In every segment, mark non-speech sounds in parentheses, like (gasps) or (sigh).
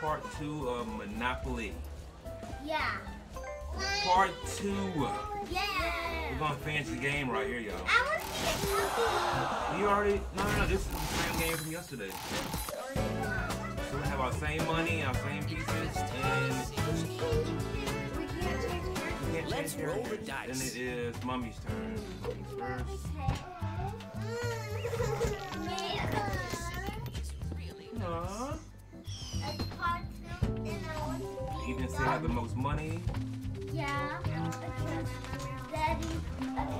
part two of Monopoly. Yeah. Part two. Yeah. We're gonna finish the game right here, y'all. I want to get something. You already no no no. This is the same game from yesterday. So we have our same money, our same pieces, and We can't change we can't Let's roll the dice. Then it is Mummy's turn. Mummy's first. (laughs) Aww. Even still have the most money. Yeah. Daddy. Daddy.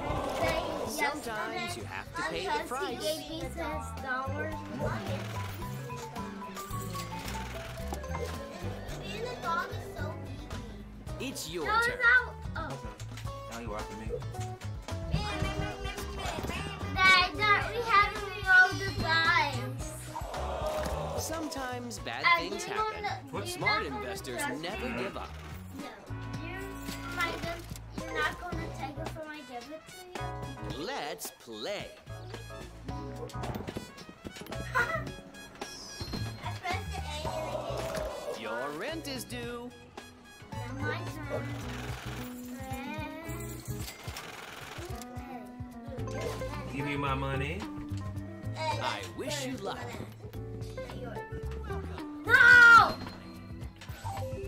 Sometimes you have to pay the Because he price. gave me six dollars. Being a dog is so easy. It's your No, it's turn. not. Oh. Now you're after me. Dad, Dad, we have Sometimes bad Uh, things happen. gonna- But smart investors never me. give up. No. You're, my, you're not going to take it from I give it to you? Let's play. (laughs) I pressed the A and it Your rent is due. Now my turn. Give you my money. I wish you luck. No!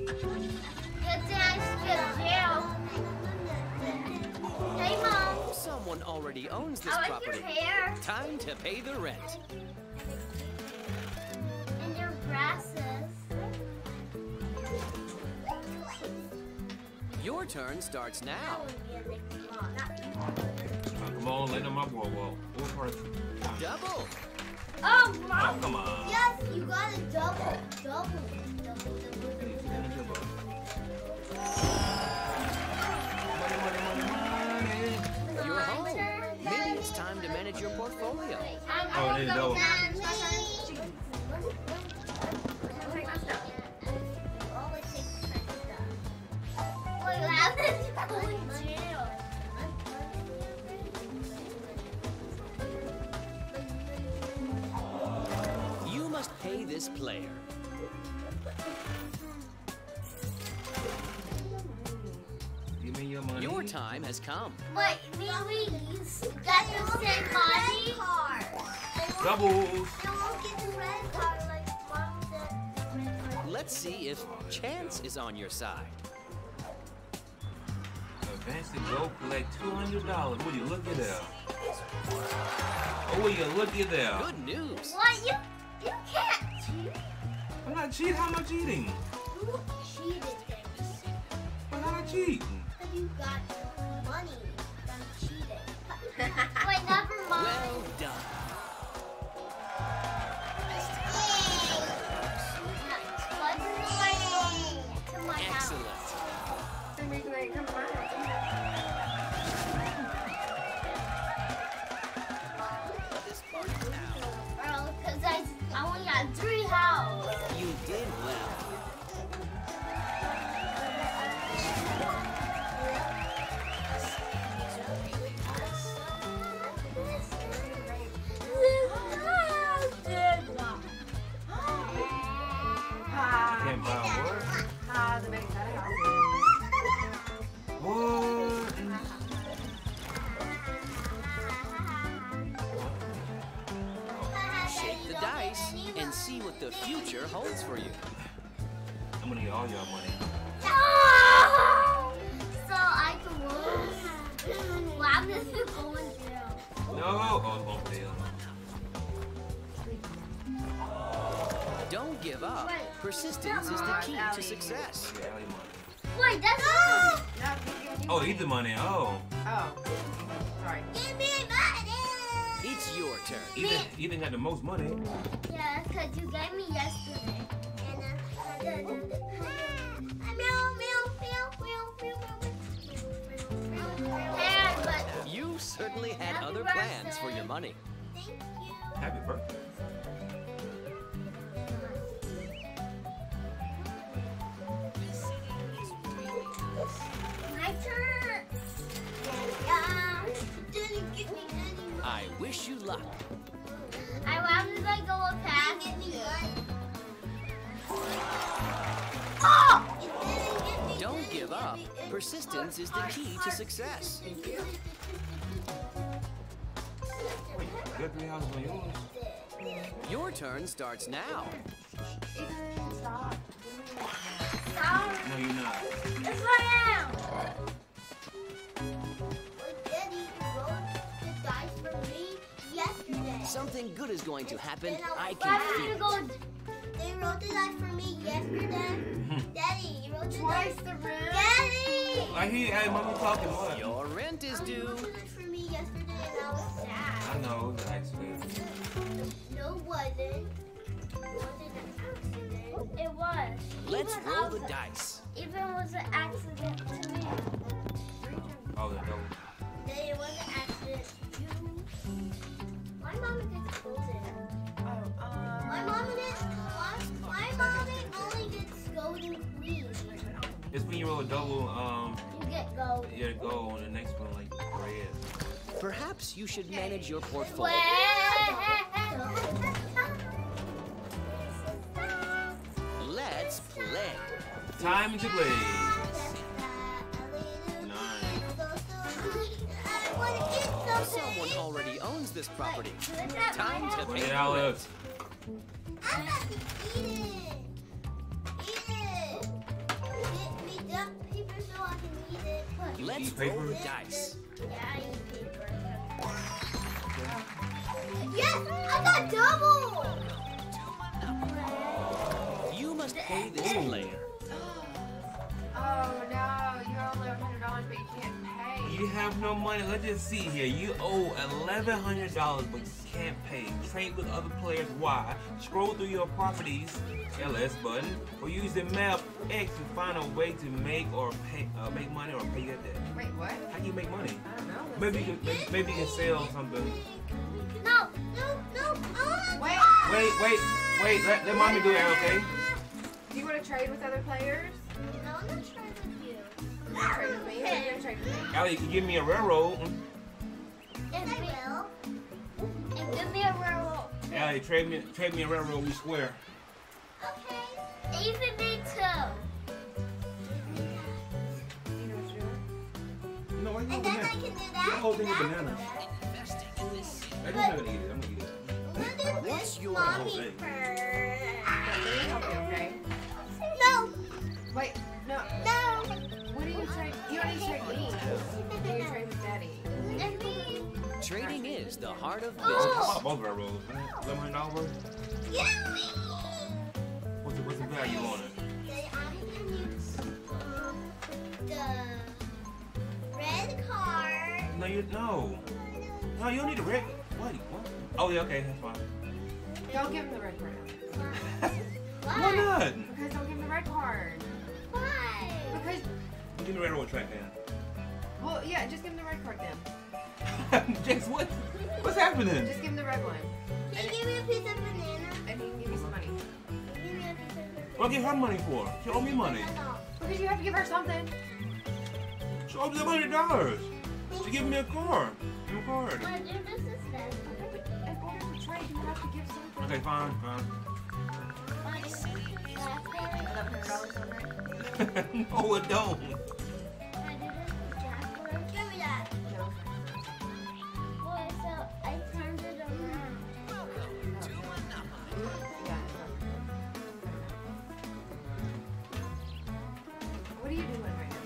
Good thing I skipped jail. Hey, Mom. Someone already owns this oh, I like your property. hair Time to pay the rent. and your glasses. Your turn starts now. Oh, that would be a Mickey Mouse, not Mickey Mouse. Now, come on, let them up. Whoa, whoa. What part? Oh, Double. Oh, come on. Yes, you got a double. Double. Double, double, Hey, double. spin the double. Money, money, money, money. You're My home. turn. Maybe it's time to manage your portfolio. I'm Oh, gonna there you go go. down. Wait, Lavin's this player. Give me your money. Your time has come. Wait, me and we got the same money? Doubles. Let's see if chance is on your side. Advance to go collect two hundred dollars. Will you look at that? Oh, will you look at that? Good news. What? You, you can't cheat. Not cheating. How am I cheating? You cheated things. I'm not cheating. Because you got the future holds for you. I'm gonna get all your money. No! (laughs) So I can lose. (laughs) Wow, this is going through. No. Oh, it's gonna fail. Don't give up. Persistence is the key to success. Yeah, all your money. Wait, that's not. Oh, eat the money. Oh. Oh, sorry. Give me money. It's your turn. Ethan, Ethan got the most money. Yeah, because you gave me yesterday. And uh, meow, meow, meow, meow, meow, meow, meow. Yeah, but You certainly had Happy other plans for your money. thank you. Happy birthday. Wish you luck. I why did I go past you? Oh! Don't give up. Persistence is the key to success. You got three houses yours. Your turn starts now. Stop. Stop. No, you're not. Yes, I am. Something good is going to happen. I can five feel to it. go. They rolled the dice for me yesterday. Mm-hmm. Daddy, you rolled the Twice dice. the room. Daddy! I hear hey, mama talking what? Your rent is um, You due. rolled the dice for me yesterday and I was I sad. know, it was an accident. No, it wasn't. It wasn't an accident. It was. Let's Even roll I the dice. Even was an accident to me. Oh, the double. It was an accident to you. My mom gets scolded. Oh, um. My mom gets my, my mom only gets scolded please. It's when you roll a double, um, You get gold. you gotta go on the next one like red. Perhaps you should manage your portfolio. Let's play. Time to play. Nine. Someone already owns this property. Time to pay Hey, the Alex. I'm about to eat it. Eat it. Get me duck paper so I can eat it. rent. Let's Eat paper? roll the dice. Yeah, I eat paper. Yes, I got double. You must pay this player. Oh no, you owe hundred dollars, but you can't pay. You have no money. Let's just see here. You owe eleven hundred dollars, but you can't pay. Trade with other players. Why? Scroll through your properties LS button, or use the map X to find a way to make or pay, uh, make money or pay your debt. Wait, what? How do you make money? I don't know. Let's Maybe you see. can, maybe, maybe you can sell something. No, no, no. I Wait. Wait, wait, wait. Let, let mommy do that, okay? Do you want to trade with other players? No, I'm not trying with you. You wanna trade with me? Or you gonna trade with me? Allie, you can give me a railroad. And I will. And give me a railroad. Allie, trade me, trade me a railroad. We swear. Okay. Even me too. You know what you're doing? No, I And know then I can do The that. whole thing and with that. bananas. Investing in this city. I'm not gonna eat it. I'm gonna eat it. We'll What's your mommy whole thing? first. Okay, okay. No, Wait, no. no. What do you trade? You don't need to trade me. Do you trade with Daddy? And me. Trading is the heart of I business. bought both railroads. Eleven hundred dollars. Yeah, me. What's the, what's the value on it? Okay, I'm gonna use um, the red card. No, you no. No, you don't need a red. Wait, what? Oh yeah, okay, that's fine. Don't give him the red card. Why? (laughs) Why not? Because don't give him the red card. Why? Because, Give me the red one track then. well, yeah, just give him the red card then. (laughs) James, what? What's happening? Just give him the red one. Can you give me a piece of banana? And he can give you some money. Give me a piece of banana. What I give her money for? She owe me money. Because you have to give her something. She owes me hundred dollars. She gave me a car. Give me a card. But this is that. Okay, but in order to trade, you have to give something. Okay, fine, fine. (laughs) no, it don't. Give me that. No. Boy, so I turned it around. Yeah. What are you doing right now?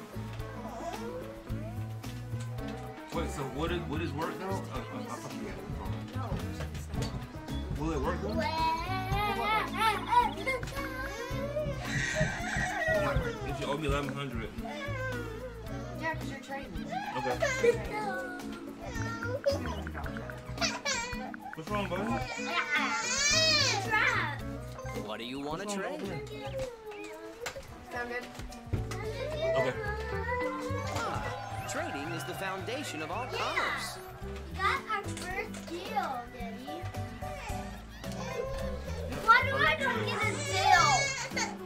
Wait, so what is what is work now? Uh, uh, I forget. No. Will it work though? If you owe me eleven hundred. Yeah, because you're trading. Okay. What's wrong, buddy? Trap. What do you want to trade? Sound good? Okay. Ah, trading is the foundation of all commerce. We got our first deal, Daddy. Why do I not get a deal?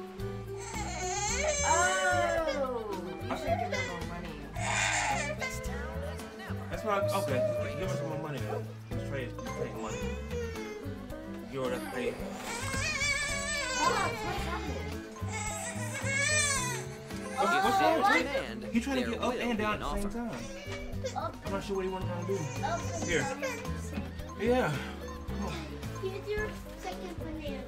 Oh! You should give her more money. That's why. Okay, give us some more money then. Let's trade. Let's trade money. You already paid. If what's oh, there's wrong? demand, He's trying to get up and down an at the same offer. time. I'm not sure what he wants to do. Here. Here. Yeah. Here's your second banana.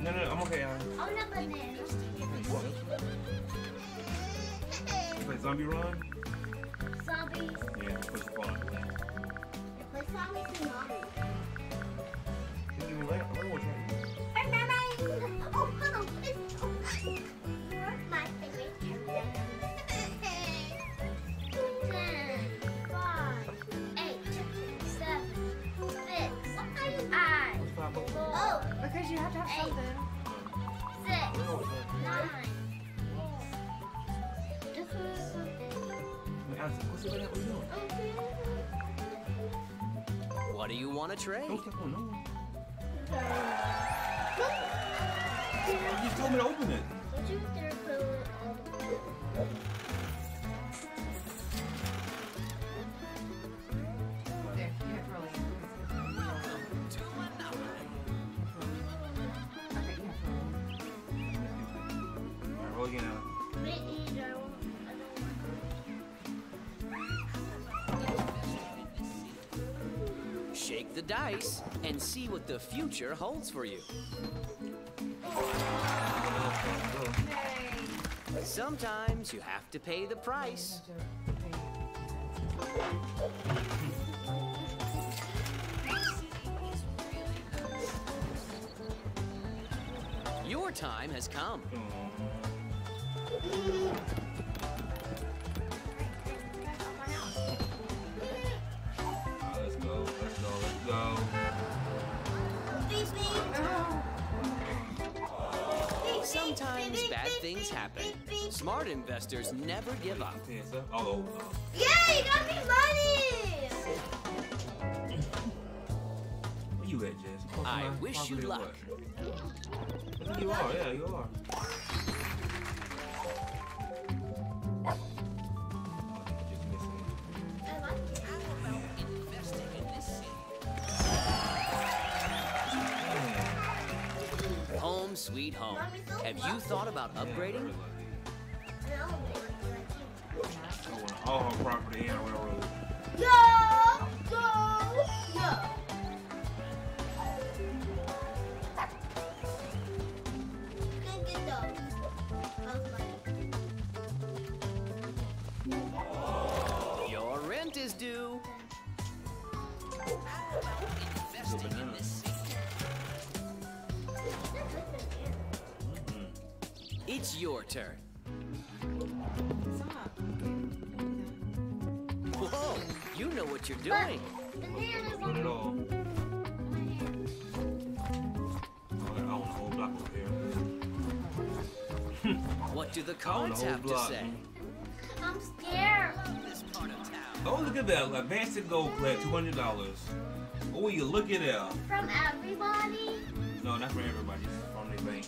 No, no, I'm okay, Alan. Oh, no banana. You play Zombie Run? Zombies. Yeah, push the phone. Play zombies and mommy. What do you want to trade? No. You told me to open it. Dice and see what the future holds for you. Sometimes you have to pay the price. Your time has come. Smart investors never give up. Oh. Yeah, you got me money. Where you at, Jess? I my wish you luck. what? You are, yeah, you are. I think you're just. Home sweet home. Have you thought about upgrading? Whoa, you know what you're doing. Bananas Put all. Oh, I own the whole block over here. (laughs) What do the I own the cards have to say? I'm scared. This part of town. Oh, look at that. Advanced gold plate, $200. Oh, you look at that. From everybody. No, not for everybody. It's from the bank.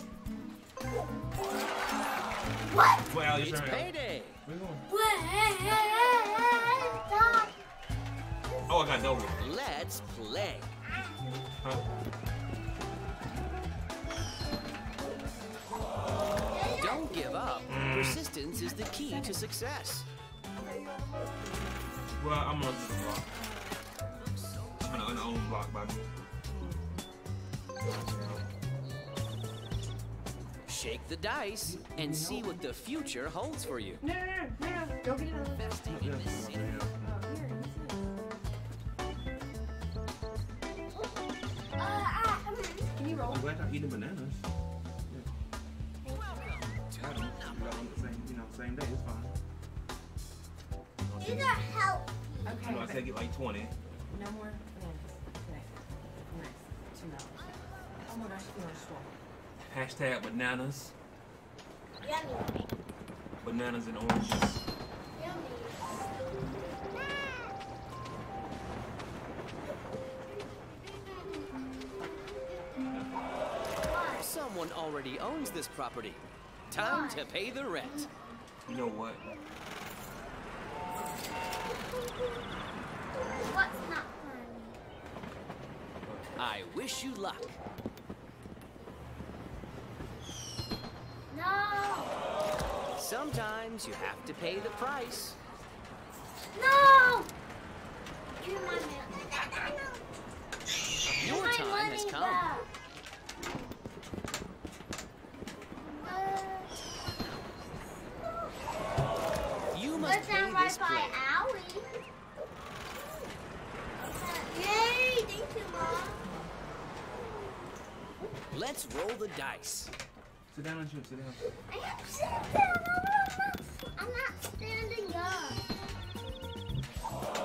What? Well, your It's turn. Al. payday. Where you going? Stop. Oh, I got double. Let's play. Huh? Don't give up. Mm. Persistence is the key to success. Well, I'm on the block. On an unowned block by me. Shake the dice and see what the future holds for you. No, no, no, no, no. Go get it on the fast. Investing in this city. Oh, here, oh, uh, ah, Can you roll? I'm glad I'm eating bananas. Welcome to Have them. You know, on the same, you know, same day. It's fine. these are healthy. Okay. You know, I said get like 20. No more bananas today. Nice. Two dollars. Oh my gosh, you want a straw. Hashtag bananas. Yummy. Bananas and oranges. Yummy. Someone already owns this property. Time to pay the rent. You know what? What's not funny? I wish you luck. No. Sometimes you have to pay the price. No. Give my milk. Your my time money has come. back. You must Let's pay this by player. Allie. Yay! Thank you, Mom. Let's roll the dice. Sit down on shoot, sit down. I have to sit down. I'm not standing up.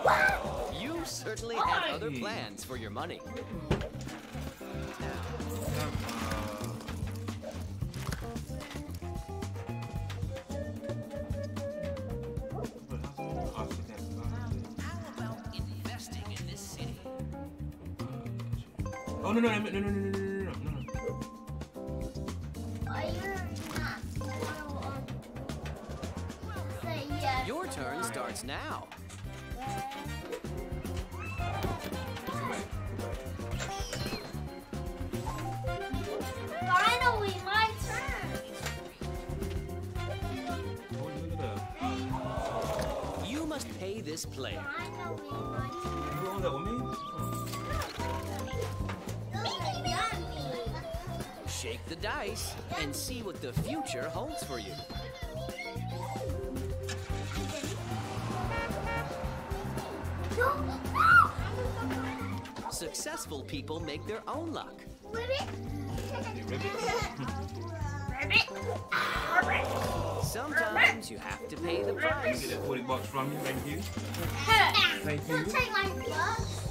What? You certainly Hi. had other plans for your money. Oh, no, no, no, no, no, no. no. starts now. Finally, my turn. You must pay this player. Shake the dice and see what the future holds for you. Successful people make their own luck. Ribbit. ribbit? Ribbit. Ribbit. Sometimes you have to pay the Get price. that 40 bucks from you. Thank you. Thank you. Take my gloves.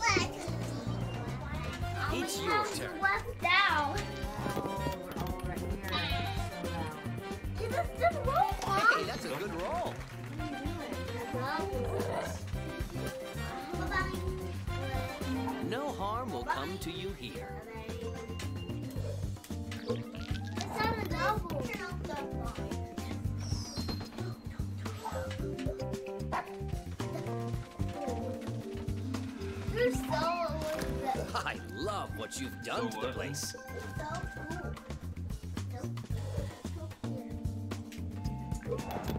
It's your turn. Left down. We're all right here. So loud. Is this just roll Hey, that's a good roll. To you here. So. I love what you've done to the place. So cool. So, so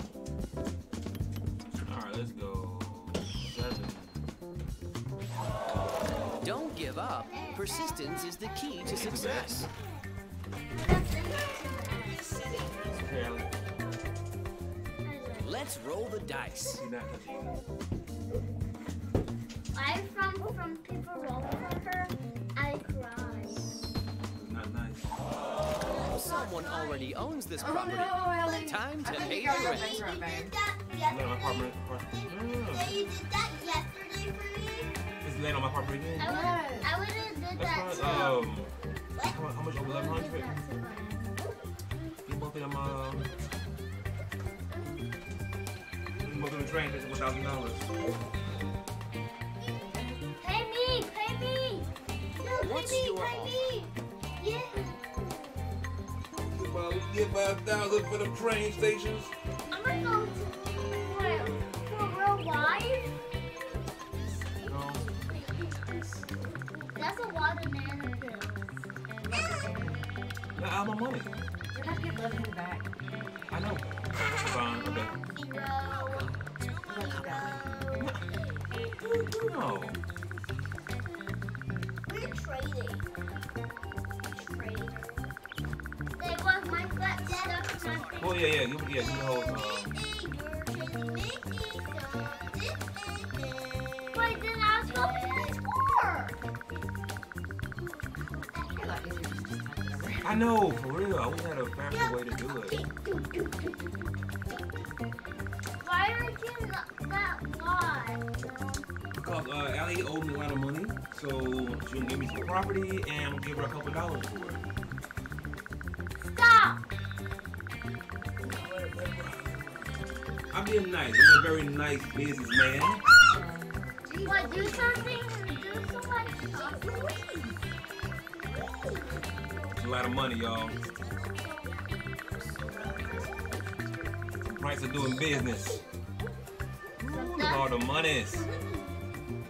give up, persistence is the key to success. Let's roll the dice. I'm from, from rolling Roller I cry. Someone already owns this oh, property. Time to pay the rent. Apartment. You did that yesterday for me. It's land on my property again. I would I would have did that too. fine. Um, how, much- how much over I hundred? did. You both of them. Um, you both of them train that's one thousand dollars. Pay me, pay me. No, What's pay me, your pay me. Yeah. About get five thousand for them train stations. money. We're in the back. I know. Fine, okay. No. We're trading. Trading. They want my flat Oh, yeah, yeah. You, yeah, you hold. Uh, I know. Property and we'll give her a couple dollars for it. Stop! I'm being nice. I'm a very nice businessman. Do something? Do something? It's a lot of money, y'all. The price of doing business. Ooh, look at all the monies.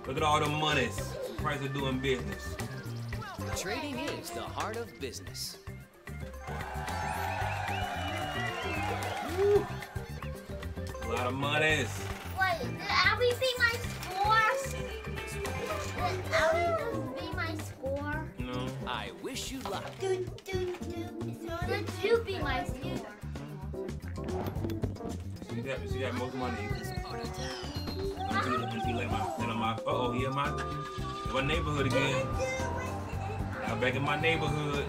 Look at all the monies. Price of doing business. Trading is the heart of business. A lot of monies. Wait, did Abby be my score? Did Abby just be my score? No. I wish you luck. Do, do, do. Did you be my score? She got, she got most money. Until, until let my, my, uh oh, he in my, in my neighborhood again. I'm back in my neighborhood.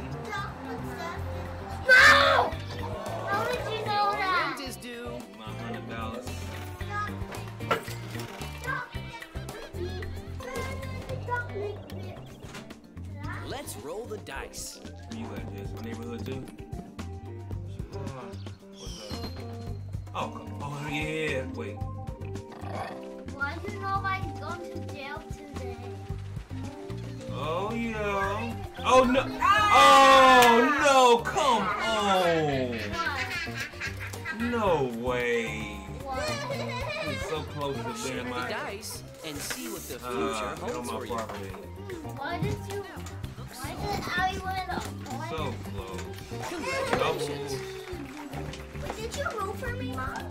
No! How did you know Rent that? is due. My hundred dollars. Let's roll the dice. You got this. My neighborhood too. What's up? Oh, come- oh yeah. Wait. Why do nobody's going to jail today? Oh no. Oh no. Come on. No way. What? It's so close to Shake being the my. dice and see what the Uh, future get holds for you. property. Why did you? Why did Abby win? So close. Congratulations. Doubles. Wait, did you roll for me, Mom?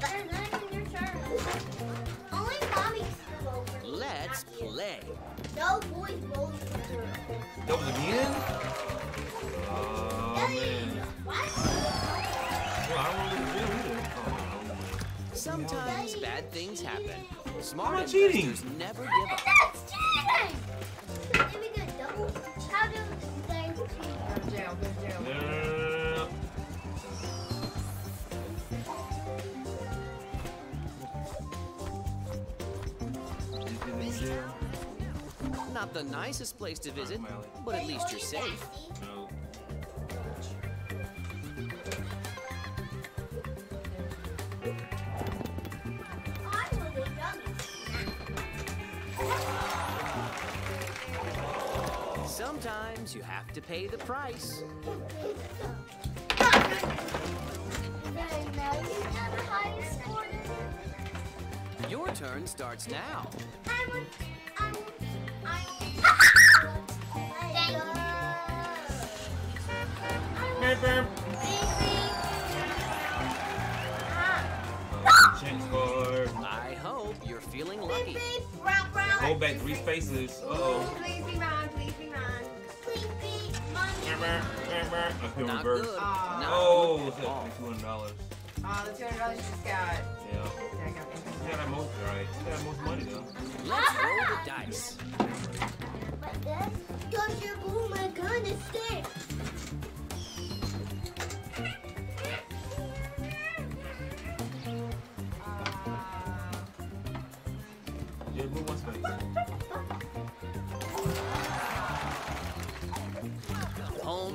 There's nothing in your turn. Play. No boys roll for you. Doubles again? Oh man. What? Well, I don't want do either. Sometimes bad things happen. Am Smart I cheating? investors never give up. The nicest place to visit, but at least you're safe. Sometimes you have to pay the price. Your turn starts now. Beep, beep. Chance card. I hope you're feeling lucky. Beep, beep, round, round. Go back three spaces. Uh oh. Please be mine, please be mine. Beep, beep, money. I feel Not reverse. good. Aw. Oh, good it's at two hundred dollars. Oh, the two hundred dollars you just got. Yeah. Yeah, I got You got most right. You got that most money though. Let's roll the dice. But then, does your boomer gonna stick? Yeah,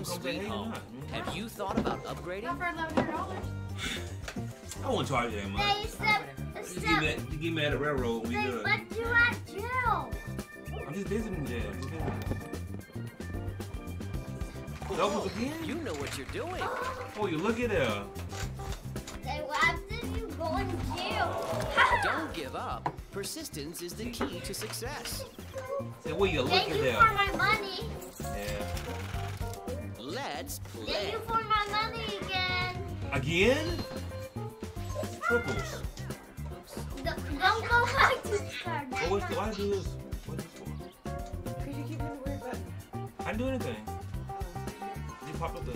sweet home. Have you thought about Not upgrading? for eleven hundred dollars. I won't charge you that much. Hey, step, You give me step. that, you give me at the railroad, we Hey, good. but you at jail. I'm just visiting jail. Just visiting. Doubles again? You know what you're doing. Oh, you look at her. Say, what after you go in jail? (laughs) Don't give up. Persistence is the key to success. Say, well, you look Thank at you for my money. Yeah. Let's Thank play. you for my money again. Again? Triples. D- Don't go back to start. Oh, what's the, why do this? What's this for? Could you keep hitting weird button? I didn't do anything. You popped up there.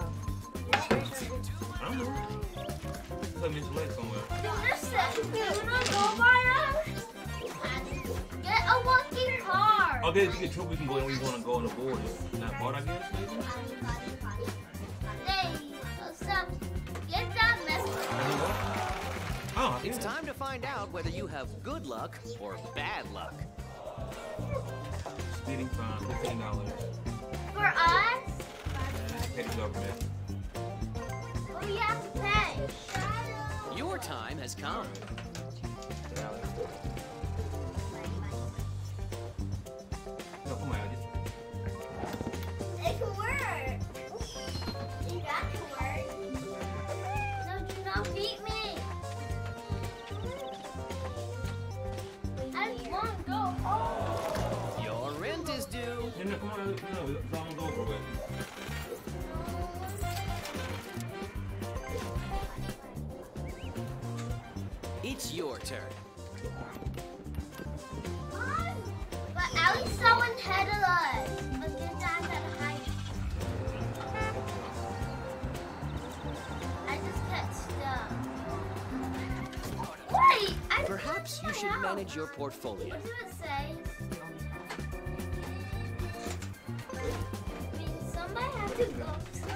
Oh. I don't know. Let me select somewhere. Do this thing. Do not go by us. Get oh, a lucky card. Oh, you get triple. We can go where you want to go on the board. Not board, I guess. Maybe. Hey, stop. Get that message. Oh, I mean, what? Oh, It's yeah. time to find out whether you have good luck or bad luck. Speeding fine, fifteen dollars. For us, Pay the government. we have to pay. Your time has come. It's your turn. But at least someone ahead of us. Wait! I Perhaps you should manage your portfolio. What does it say? I mean, somebody has to go to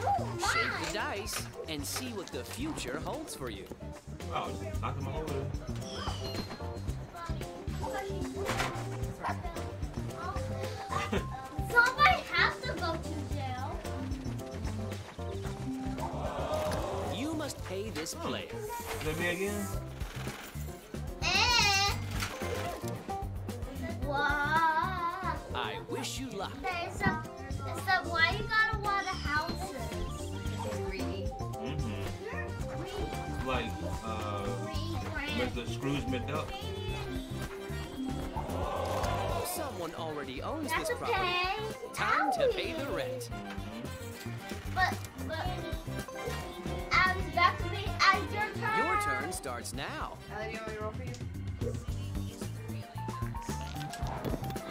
Shake the dice and see what the future holds for you. Oh, just knock him over this player. Is that me again? Eh. I wish you luck. There's a, there's a, why you got a lot of houses? Greedy. Mm-hmm. Like, uh, Three grand. Mr. Scrooge McDuck. Someone already owns That's this property. pay. Time to pay the rent. But, but, Alex, back to me. Alex, your turn. Your turn starts now. Allie, do you want me to roll for you?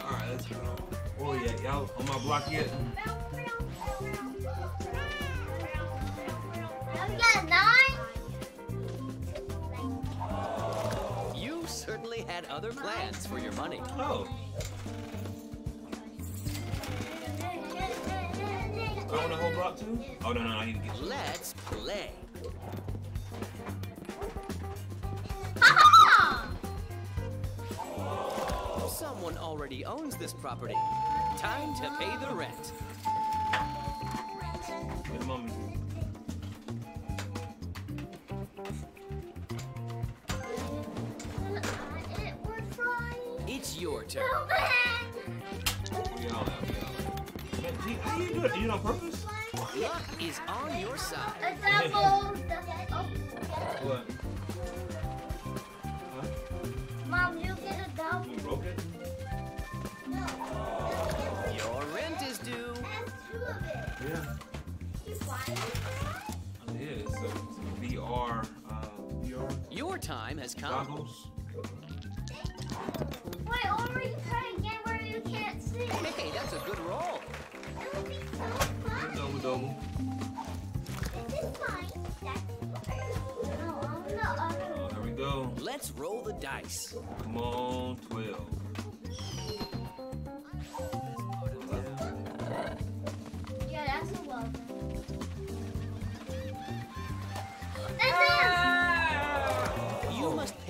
Alright, let's go. Oh, yeah, y'all on my block yet? We got nine. You certainly had other plans for your money. Oh, I want the whole block too? Oh, no, no, I need to get you. Let's play. Someone already owns this property. Time to pay the rent. Get him on me. It, we're flying. It's your turn. We all out, we all out. Man, G, how you do it? Do it on purpose? Luck is on your side. A. Oh, (laughs) What? Of. Yeah. You flying? It is. So, some VR, uh, VR Your time has come. goggles. Wait, or you try again where you can't see. Hey, that's a good roll. It would be so fun. Double, double. This is mine. That's No, I'm the other Oh, there we go. Let's roll the dice. Come on, 12.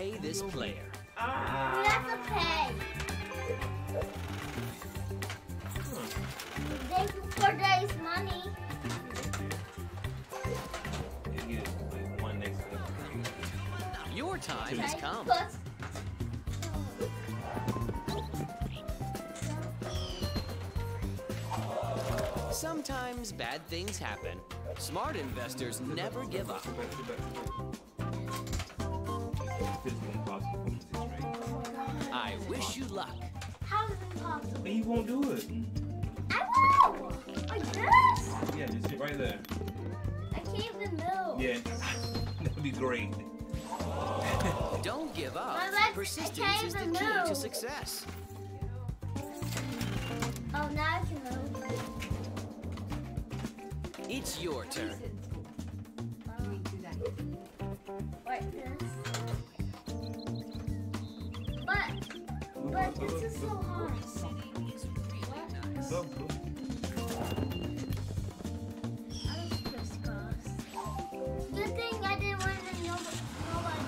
Pay this player. it. We have to pay. Thank you for money. You get like one next to it. Your time has come. Sometimes bad things happen. Smart investors never give up. I wish you luck. How is it possible? But you won't do it. I will. Like this? Yeah, just sit right there. I can't even move. Yeah, (laughs) that would be great. (laughs) Don't give up. My legs Persistence can't is the even key to success. Oh, now I can move. It's your turn. This is so hard. So, I was crisscross. Good thing I didn't want to know nobody.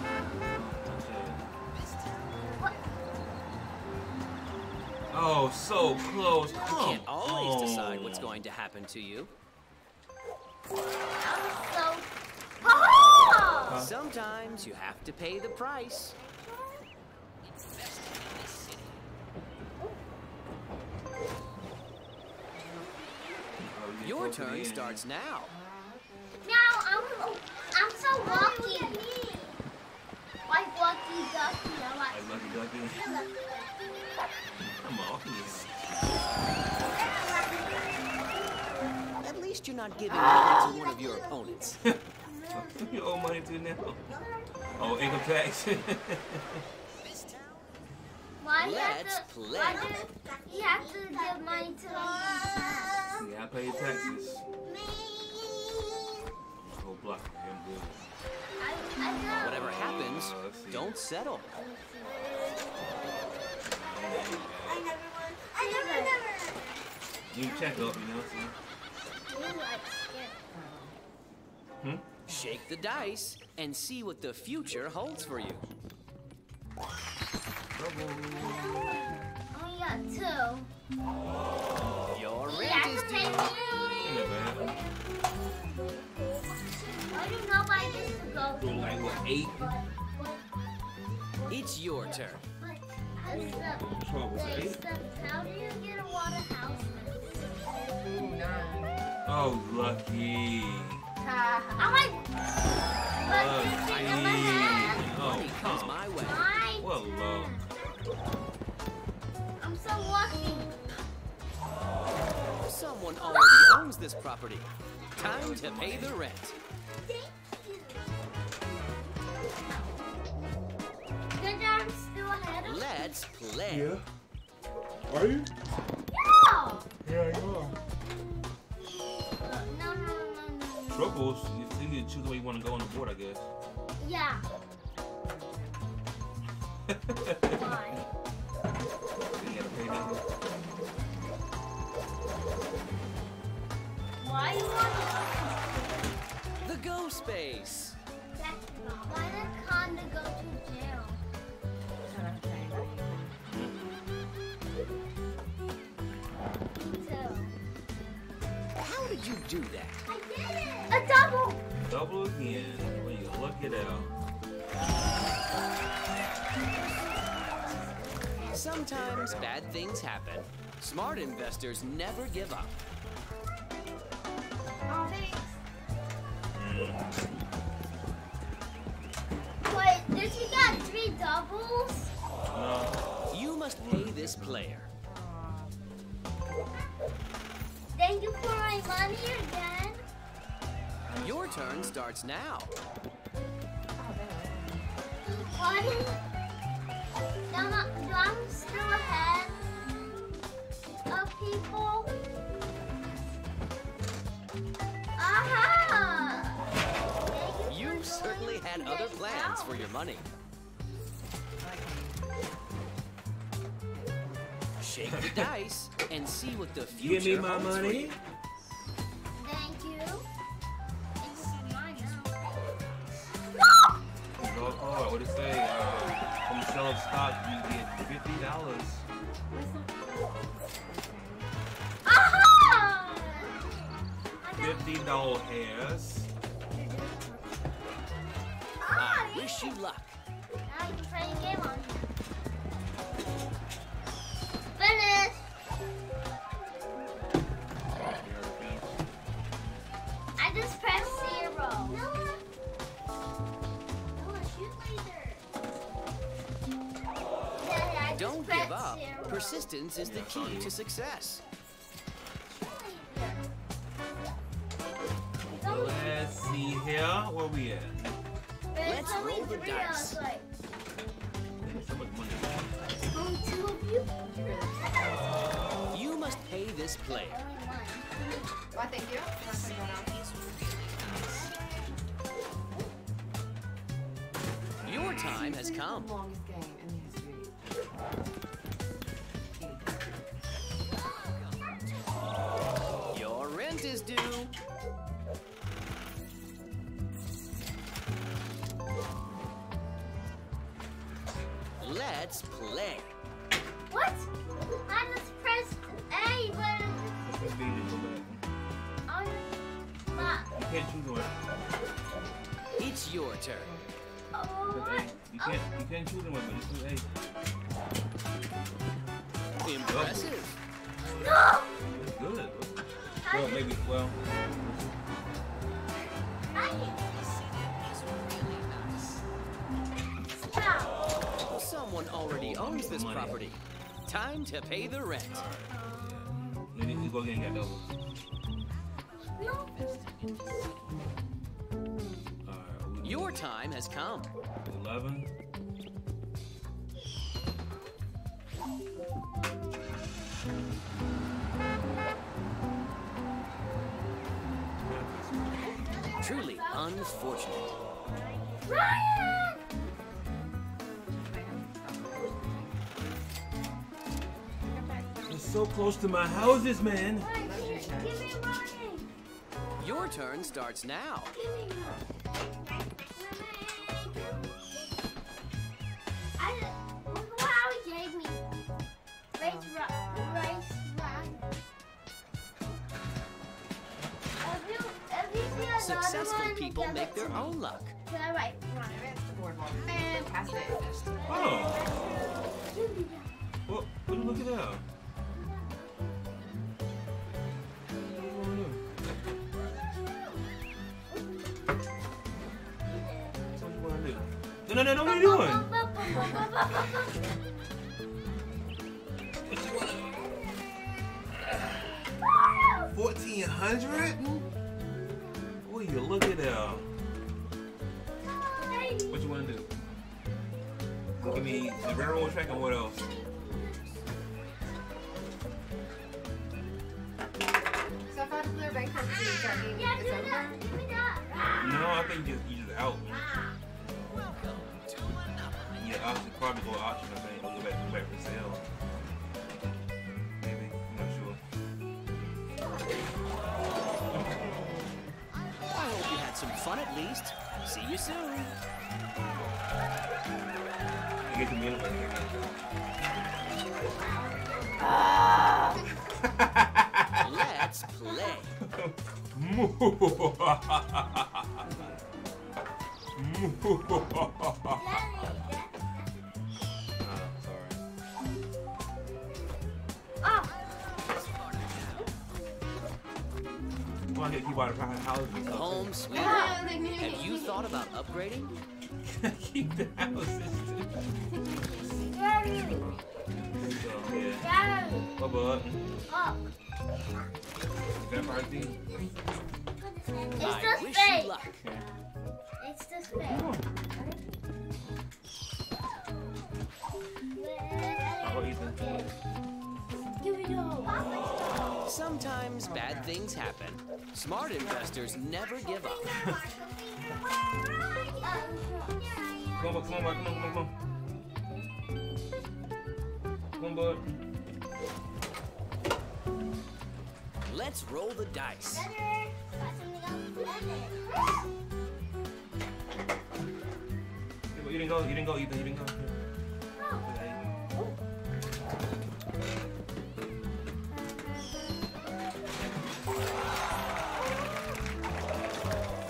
Oh, so close. You can't always on. decide what's going to happen to you. I was so. Ha Sometimes you have to pay the price. Oh, we get Your close to the turn starts now. Meow, I'm, I'm so lucky. Like Lucky Ducky. I like. Like Lucky Ducky. You're lucky. Come on, can you? At least least you're not giving money to one of your opponents. (laughs) you owe money to now. Oh, income tax. (laughs) Why Let's to, play. Why do you have to give money to them? yeah, I pay taxes. Go block him good. I, I. Whatever happens, Uh, let's don't settle. I never won. I never, never. You check up, you know. See? You like scared. Hmm? Shake the dice and see what the future holds for you. Trouble. Only got two. Your You rent have is to pay due. me. Ain't that bad. Why do nobody gets to go? Do like what eight? It's your turn. What's the, Trouble. wait, Eight? the, how do you get a water house? Ooh, nine. Oh, lucky. I like. So lucky. Someone already owns this property. Time to pay the rent. Thank you. Good job, I'm still ahead of Let's play. Are you? No! Yeah, you are. Uh, no, no, no, no, no. Troubles. You, you need to choose where you want to go on the board, I guess. Yeah. (laughs) Why? You gotta pay them. Why you want The go space. that? Why did Conda go to jail? How did you do that? I did it! A double! Double again. When you look it out. Sometimes bad things happen. Smart investors never give up. Oh, thanks. Wait, did you got three doubles? No. You must pay this player. Thank you for my money again. Your turn starts now. Do I'm, do still ahead of people? Aha! You certainly had other plans now. for your money. Shake the dice and see what the future Give me my holds money. you. Thank you. Thank you for mine now. No! Go hard. What it say? Uh, from the sale of stock, you get fifty dollars. Fifty dollars. Ah, I wish you luck. Now you can play a game on here. Finish! I just pressed zero. Noah! Noah, shoot later. Yeah, yeah, Don't give up. zero. Persistence is the key to success. Let's only roll the dice. like, There's so much money. only two of you? You must pay this player. Oh, Why, thank you. That's what I'm going on. Your time has This is come. Time to pay the rent. to go get double. Alright, Your time has come. 11. Truly unfortunate. Ryan! So close to my houses, man. Ryan, give me, Ryan. Your turn starts now. No, what are you doing? (laughs) fun at least. See you soon. You get the meal. Let's play. (laughs) (laughs) upgrading? keep the houses. Daddy. So, yeah. Daddy. What bud? Oh, Is that it's I the wish spade. you luck. Okay. It's the spade. Oh, Ethan. Give me the Sometimes bad things happen. Smart investors never give up. (laughs) Come on, come on, come on, come on, come on. Come on, bud. Let's roll the dice. You didn't go, you didn't go, Ethan, you didn't go.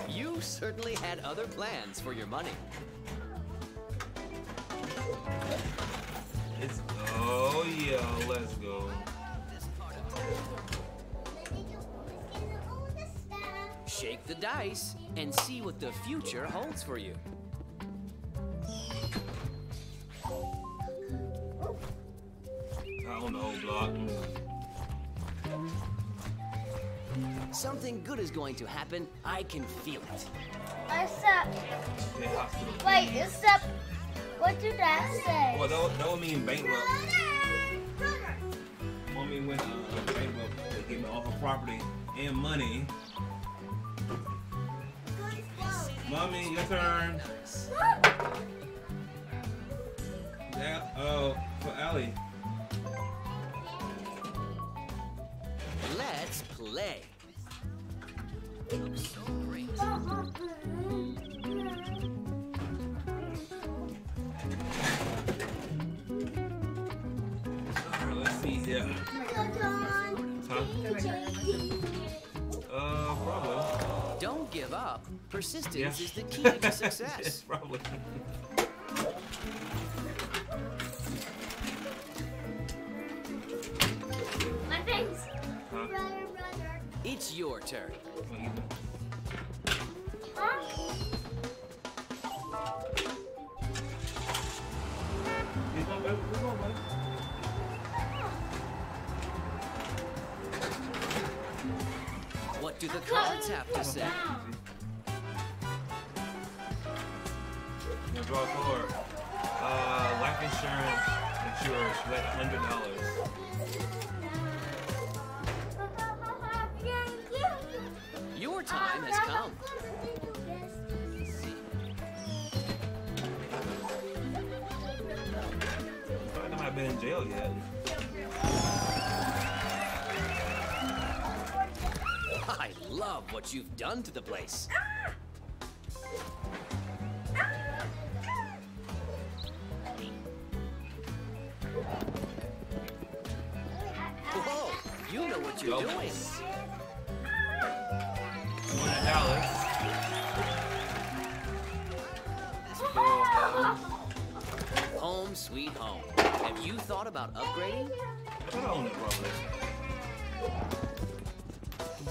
You certainly had other plans for your money. It's, oh yeah, let's go. Shake the dice and see what the future holds for you. I don't know, block. Something good is going to happen. I can feel it. Except, Okay, hospital. wait, except, what did that say? Well, that, would- that would mean bankrupt. I mean, when uh, bankrupt, they give me all her property and money. Mommy, your turn. Yeah, uh, for Allie. Let's play. (laughs) let's see here. Huh? Uh, probably. Don't give up. Persistence Yeah. is the key to (laughs) success. probably. My face. Huh? Brother, brother. It's your turn. Do the cards have to say? You draw card. Uh, life insurance insurers collect hundred dollars. Your time has come. I might have been in jail yet. I love what you've done to the place. Whoa, you know what you're Go. doing. Hundred dollars. Home sweet home. Have you thought about upgrading? What on it,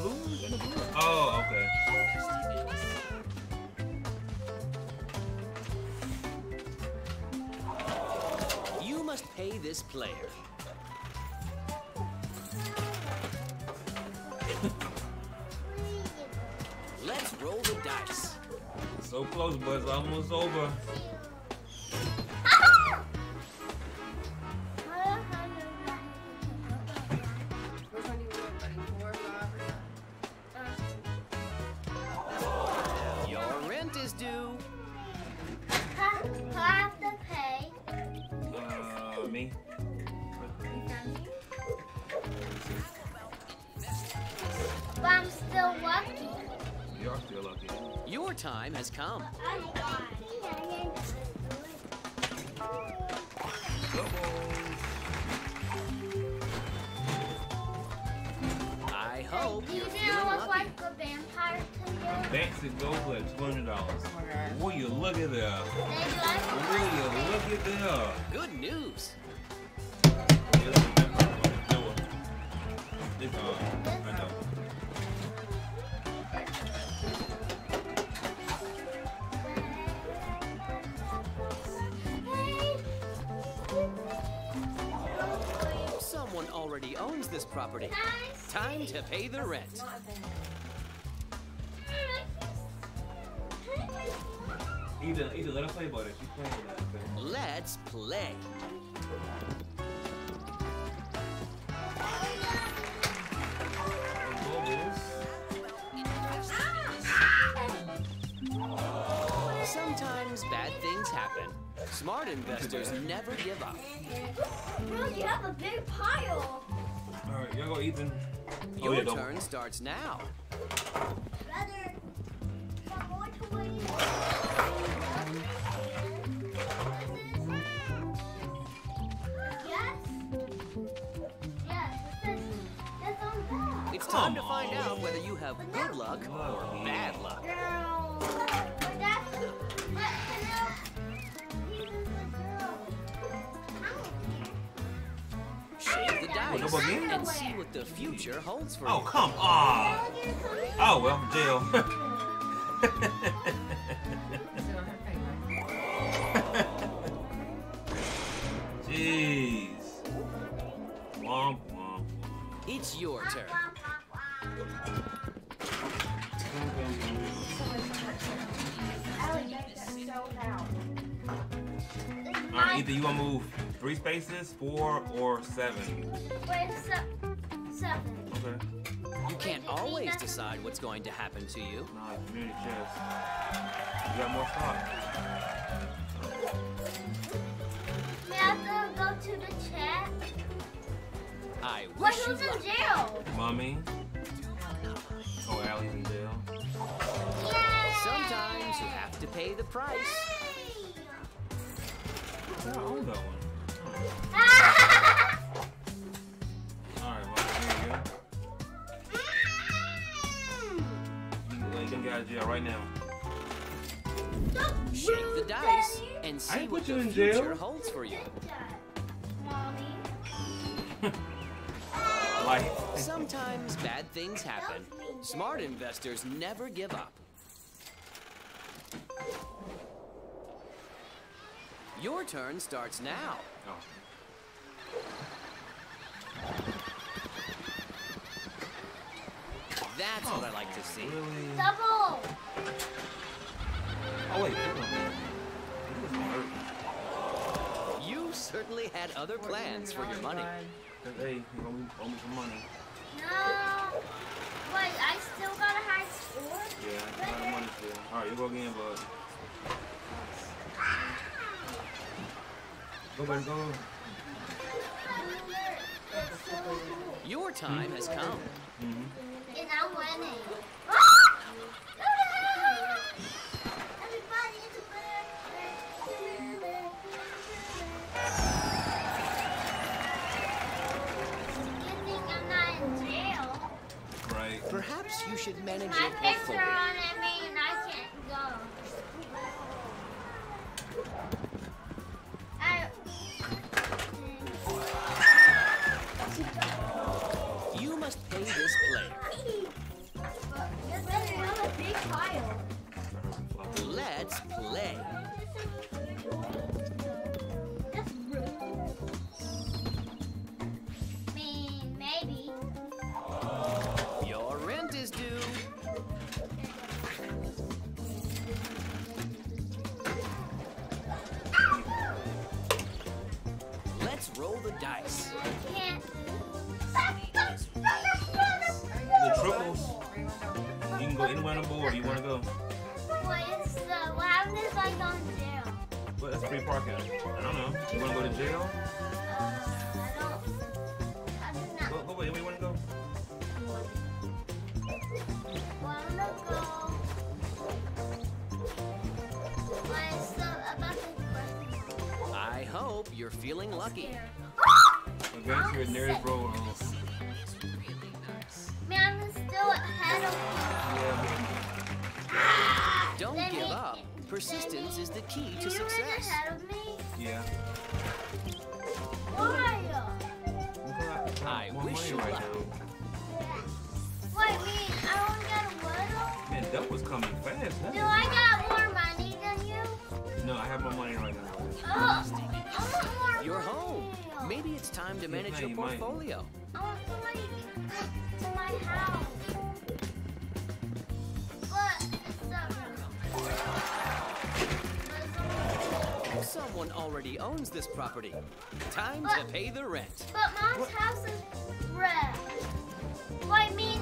probably? The? The blue? Oh, okay. You must pay this player. Let's roll the dice. So close, but it's almost over. I hope Do you you're know feeling like a vampire to you? Fancy gold for two hundred dollars. Oh my. Will you look at that? They Will you look at that? Good news. Yeah, already owns this property. Time to pay the rent. Not a thing. Either, either let her play about it. She's playing that thing. Let's play. Sometimes bad things happen. Smart investors never give up. Bro, you have a big pile. Alright, y'all go Ethan. Oh, Your yeah, don't- turn starts now. Brother, some more toys. Yes? Yes, this is, that's on that. It's time to find out whether you have good luck or bad luck. Girl. Shake the What, dice double and see what the future holds for Oh, you. come on. Oh, well, jail. Is (laughs) it on her finger? Jeez. Womp womp. It's your turn. Alright, either you want to move three spaces, four, or seven. Wait, se- seven. Okay. You can't always decide what's going to happen to you. Nah, community chest. You got more stock. We have to go to the chat. I What, wish you who's in jail? Mommy. Oh, Allie's in jail. Yay! Sometimes you have to pay the price. I own that one. Alright, Mommy, here you go. You, you can get jail right now. Don't Shake the dice Daddy. and see what put the in jail. future holds for you. Mommy. (laughs) Sometimes bad things happen. Smart investors never give up. Your turn starts now. Oh. That's what I like to see. Really? Double. Oh wait, hold on. This is hurt. You certainly had other plans for your money. Hey, you owe me, owe me some money. No. Wait, I still got a high score? Yeah, I got the money still. Alright, you go again, bud. Go, baby, go. It's so cool. Your time has come. Mm-hmm. And I'm winning. Everybody is a winner. Good thing I'm not in jail. Right. Perhaps you should manage My your picture portfolio. on it mean I can't go. Your rent is due. Let's roll the dice. Anywhere on the board you want to go. What is the, what happens if I go in jail? But that's free parking. I don't know. You want to go to jail? Uh, I don't, I do not Go, go wait, where you want to go? want to go. What is the, about the question? I hope you're feeling lucky. Advance to your nearest road. Man, I'm still ahead of Yeah, Don't Let give me- up. Persistence is the key you. to You were success. ahead of me? yeah. Why? You got I wish you right luck. now. Wait, me, I only got a little? Man, that was coming fast. Do Huh? I got more money than you? No, I have more money right now. Oh, I want more You're money. home. Maybe it's time to manage your you might. portfolio. I want somebody to my house. But it's not real. Someone already owns this property. Time to pay the rent. But mom's house is red. What I mean,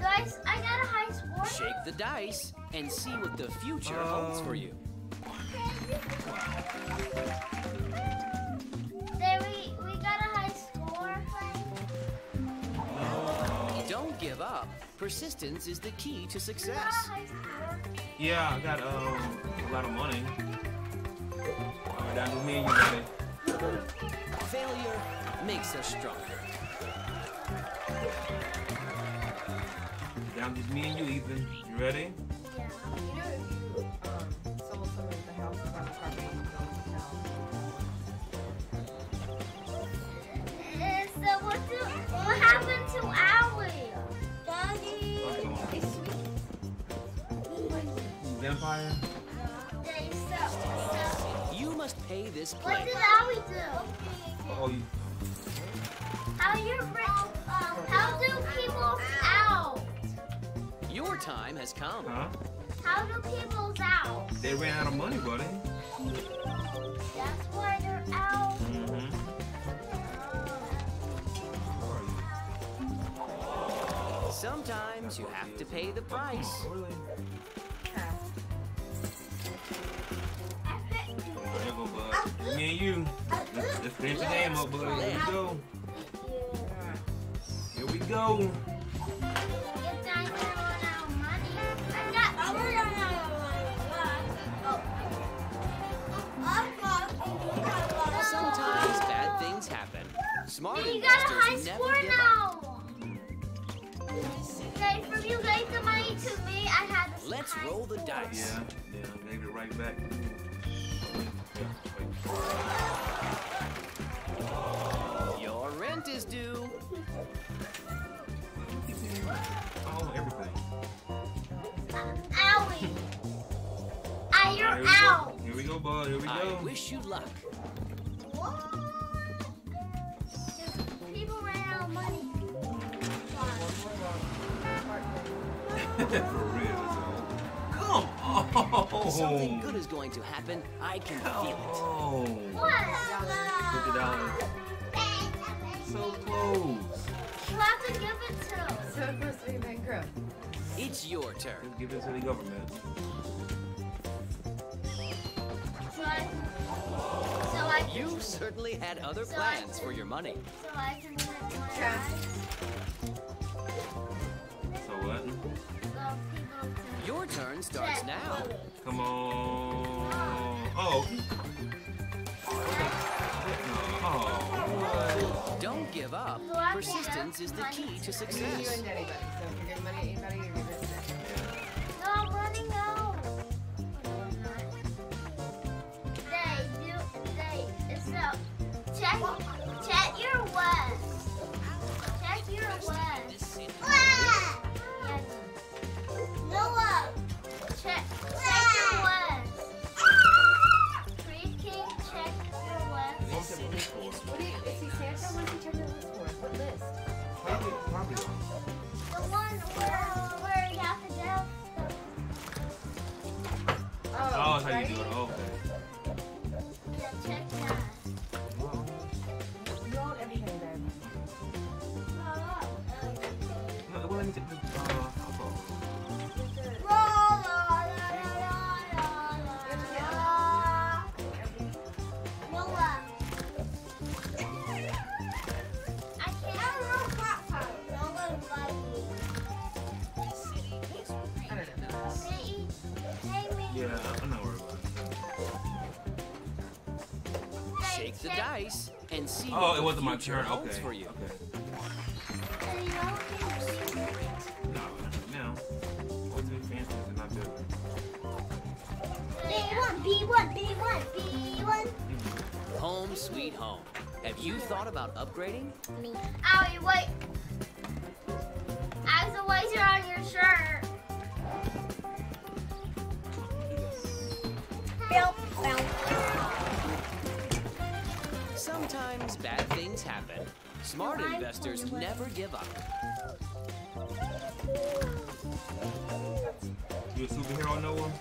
guys, I got a high score. Shake the dice and see what the future holds for you. Persistence is the key to You got a success. Yeah, I got um a lot of money. Alright, down to me and you, buddy. Failure makes us stronger. Down to me and you, Ethan. You ready? Yeah. Vampire? They so, so You must pay this what did Owie do? Oh, you. How you rich? How do people out? Your time has come. Huh? How do people out? They ran out of money, buddy. That's why they're out. Mm-hmm. Sometimes you have to pay the price. Really? There you go, bud. Me and you. Let's, let's finish the game up, buddy. Here we go. Here we go. Get down here on our money. I got. I was on our Sometimes bad things happen. Smart You got a high never score give now. Okay, from you guys the money to me, I had a Let's roll the score. dice. Yeah, yeah, I gave it right back. Your rent is due. Oh, everything. Owie. Ah, you're Alright, out. Here we go, bud. Here we I go. wish you luck. People ran out of money. (laughs) For real. So. Come on. Something oh. good is going to happen. I can Come feel it. on. What? Fifty dollars. So close. You have to give it to. So it goes to be bankrupt. It's your turn. Just give it to the government. So I, so I, can- You certainly had other So plans can- for your money. so I can put my eyes. Your turn starts now. Come on. Oh. Oh. Don't give up. So I can Persistence is the key to I mean, you success. The dice and see Oh, what it the wasn't my future turn. holds Okay. for you. Okay. No, no. What's the fancy is not good. B1, B1, B1. Home sweet home. Have you thought about upgrading? Me. Owie, wait. As a waiter on your shirt. Bill, Bill. Sometimes bad things happen. Smart I investors never give up. You a superhero, Noah?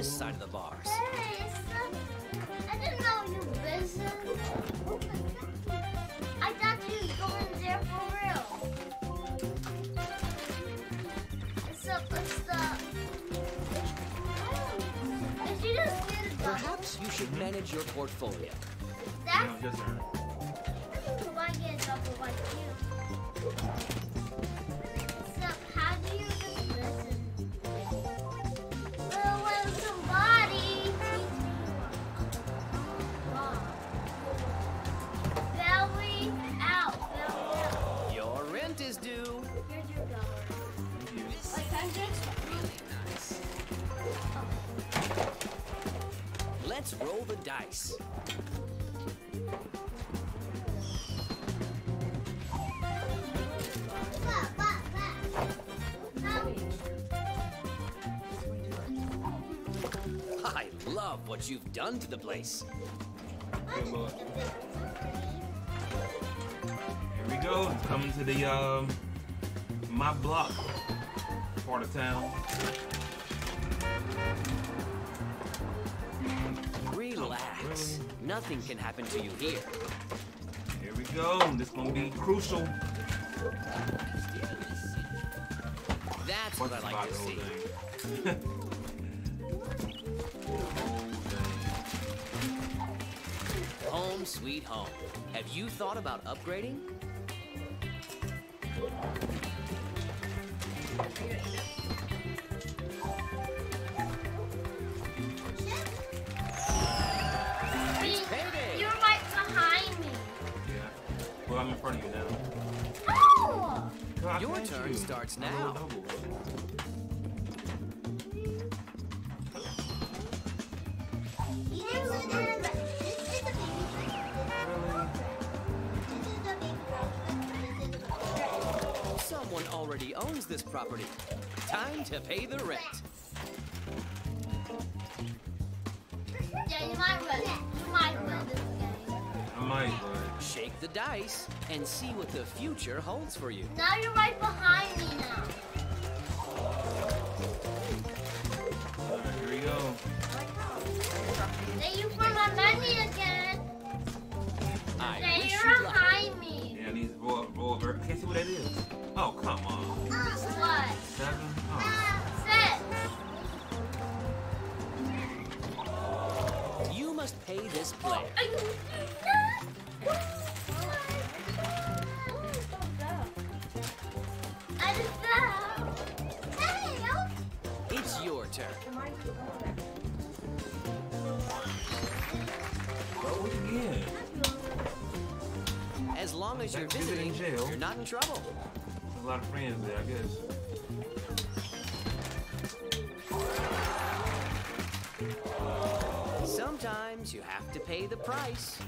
This side of the bars. Hey, I didn't know you busy. I thought you was going there for real. It's up, it's the. If you just get a double, Perhaps you should manage your portfolio. You that's know, Let's roll the dice. I love what you've done to the place. Here we go. Coming to the um my block part of town. Relax. Nothing can happen to you here. Here we go. This gonna be crucial. That's what I What's like to see. Home sweet home. Have you thought about upgrading? Is starts now. Someone already owns this property. Time to pay the rent. Yeah, you might win. You might win this game. I might, but Shake the dice and see what the future holds for you. Now you're right behind me now. Not in trouble. There's a lot of friends there, I guess. Sometimes you have to pay the price.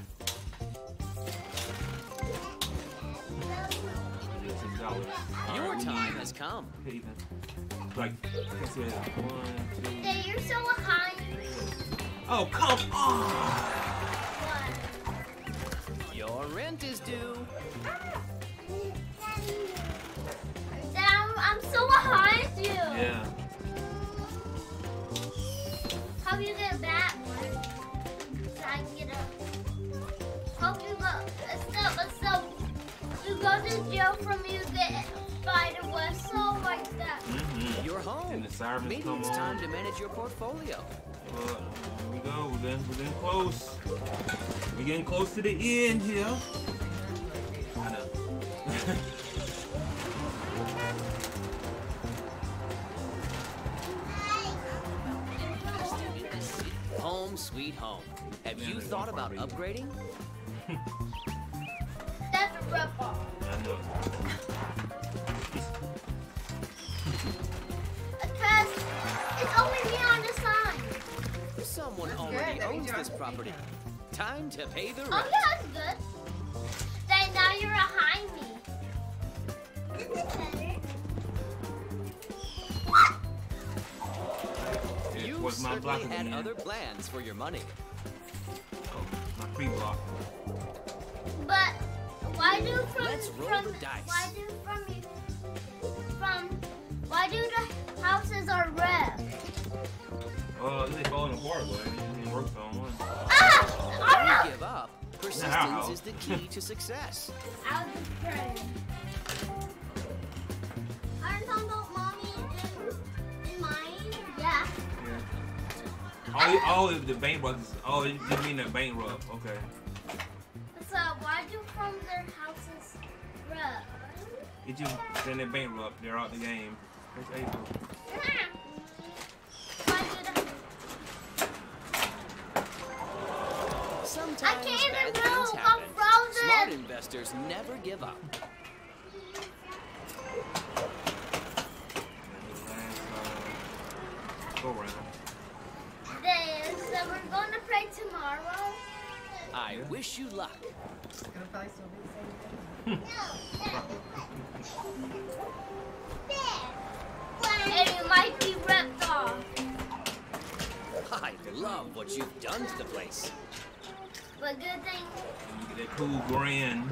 Your time has come. Even. Like, can't see what it is. One, two. Dad, you're so behind. Oh, come on! What? Your rent is due. So behind you. Yeah. How you get back? So I can get up. Hope you go. So, so you go to jail from you get spider whistle like that. Mm-hmm. You're home. And the sirens Maybe come it's on. time to manage your portfolio. Well, here we go. We're getting, we're getting close. We're getting close to the end here. (laughs) I know. (laughs) Home sweet home. Have Man, you thought about property. upgrading? That's a rip off. I. Because it's over here on the sign. Someone That's already good. Owns this property. Time to pay the Oh rent. yeah, that's good. Then now you're behind me. This is better. Was my block certainly had again. other plans for your money. Oh, my free block. But why do from Let's roll from the dice. why do from you from why do the houses are red? Uh, they falling apart, but it didn't work on one. Ah! Oh Don't no! give up. Persistence Now. is the key to success. I was afraid. Are you Yeah. Yeah. Oh, you- oh, the bank rub. is- Oh, you you mean the bank rub? Okay. So why do from their houses red? It just then they bank rub. They're out the game. It's April. Why do the Sometimes can't even bad move. I'm frozen. Smart investors never give up. go around. So we're going to tomorrow. I yeah. wish you luck. (laughs) And it might be ripped off. I love what you've done to the place. But good thing. Cool grin.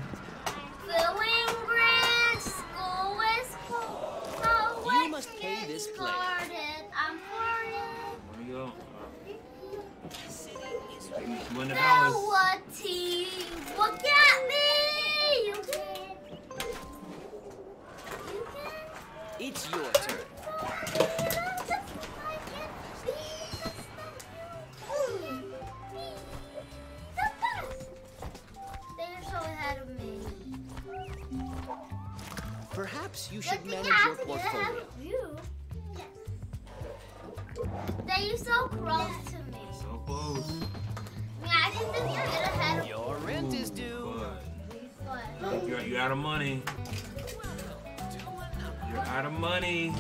School is cool. You must pay this place. $200. team. look at me! You can. You can. It's your turn. Perhaps you should manage your portfolio. Yes. They're so cross. Yes close. Your rent is due. You're, you're out of money. You're out of money.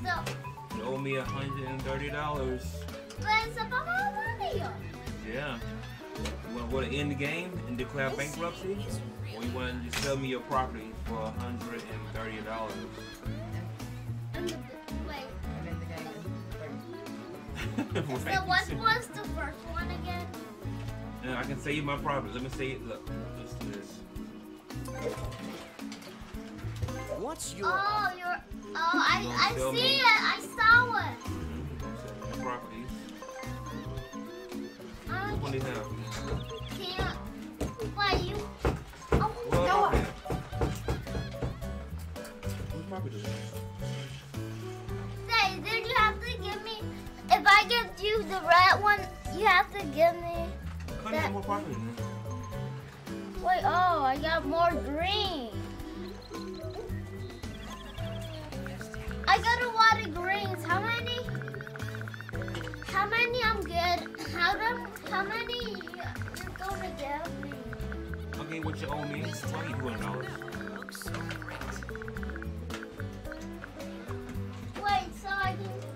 Stop. You owe me $130. But it's about money. Yeah. You want to go to end the game and declare bankruptcy? Or you want to just sell me your property for $130? (laughs) so what was the first one again? I can save you my property. Let me say it. Look, let's do this. What's your Oh, you're. Oh, I, I see me. it. I saw it. Mhm. Properties. I What one do you have? can't. Wait, you. Oh, What no. property? Property? Say, then you have to give me. If I give you the red one, you have to give me. That- more property. Wait, oh, I got more green. I got a lot of greens. How many? How many I'm good? How them? How many you- you're gonna give me? Okay, what you owe me? Give you one dollars. looks so great? Wait, so I can.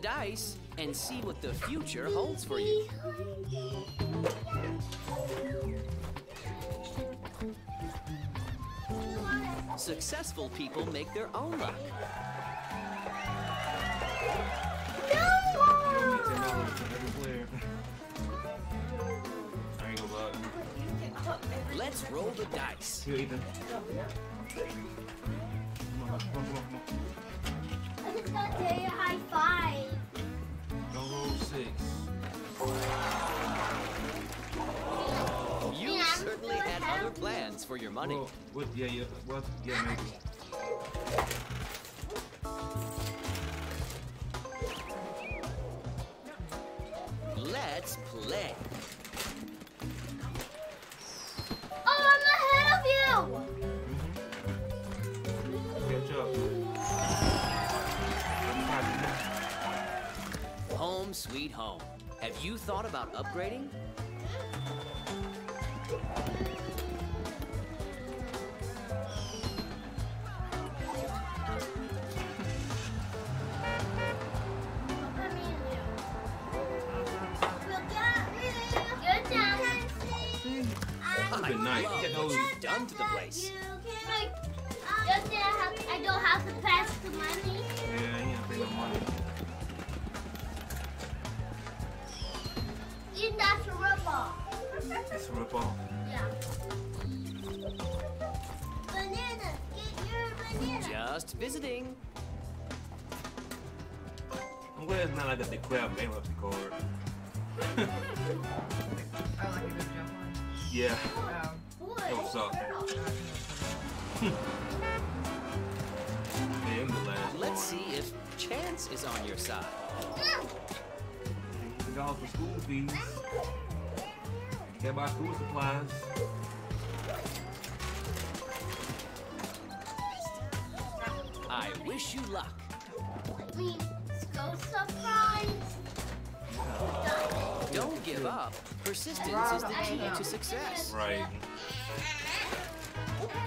dice and see what the future holds for you. Successful people make their own luck. Let's roll the dice. Come on, come on. Ahead other of you. plans for your money. Well, what, yeah, yeah, well, yeah, maybe. Let's play. Oh, I'm ahead of you. Catch up. Home sweet home. Have you thought about upgrading? Done to the place. I, have, I don't have to pass the money. Yeah, I ain't gonna pay no money. You that's a rip-off. It's a rip. Yeah. Banana. Get your banana. Just visiting. I'm glad it's not like a declare bankruptcy card. (laughs) Oh, like a good jump one. yeah, Oh. Boy. that would suck. Yeah, I'm the last. Let's see if chance is on your side. Dollars for school fees. Can't buy school supplies. I wish you luck. Me, go surprise. Don't give up. Persistence is the key to success. Right.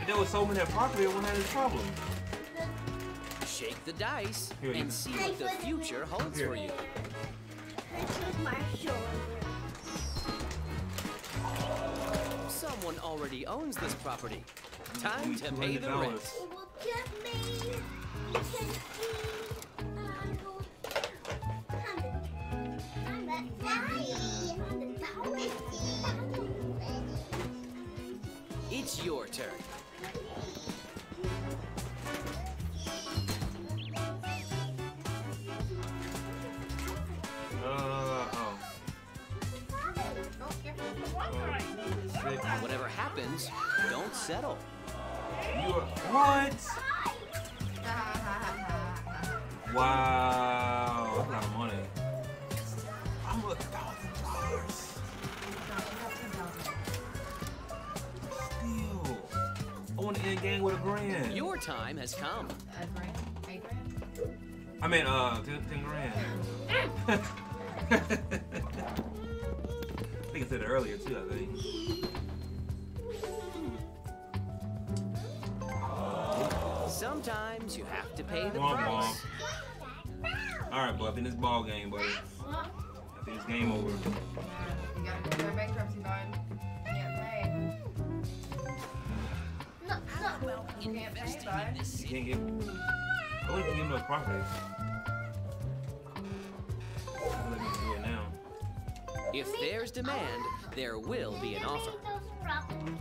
If there was so many property, it wouldn't have this problem. Shake the dice Here, and see what the future holds Here. for you. Someone already owns this property. Time to pay the rent. Look at me. Whatever happens, don't settle. You are, what? Wow, that's a lot of money. I'm a thousand dollars. Still, I want to end game with a grand. Your time has come. A grand? Eight grand? I mean, uh, ten, 10 grand. (laughs) (laughs) I said it earlier too. I think. Sometimes you have to pay the Womp price. All right, bud. I think this ball game, buddy. I think it's game over. You gotta declare bankruptcy, bud. Can't pay. No, no. You can't pay, bud. You can't get. I wouldn't give him no properties. If there's demand, there will be an offer. Those properties.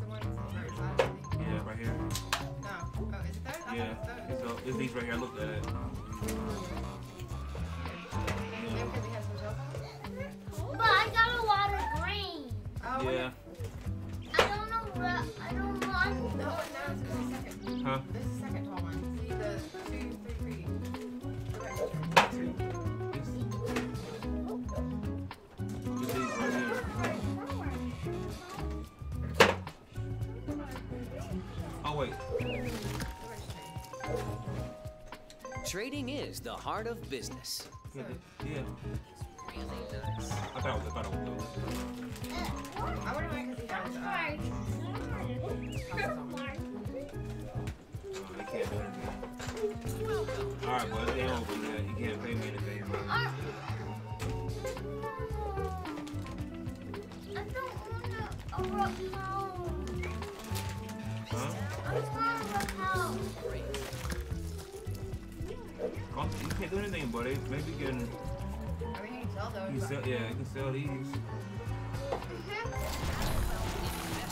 The one that's right side, I think. Yeah, right here. No. Oh, is it those? I Yeah, thought it was it's, uh, it's these right here. I looked at it. Yeah, because he has the joke. But I got a lot of green. Oh, Yeah. I don't know where. I don't want. No, no, it's the second. Huh? This is the second tall one. See the two, three, Wait. Trading is the heart of business. Yeah. th- yeah. Really nice. I thought it was. I thought it was. I wonder why, because he has, uh, Uh, can't do anything. All right, but it's game over. Yeah, he can't pay me anything. But I I don't want a rock house. Do anything, buddy. Maybe you can. I mean, you can tell You those. can sell. Yeah, you can sell these. (laughs)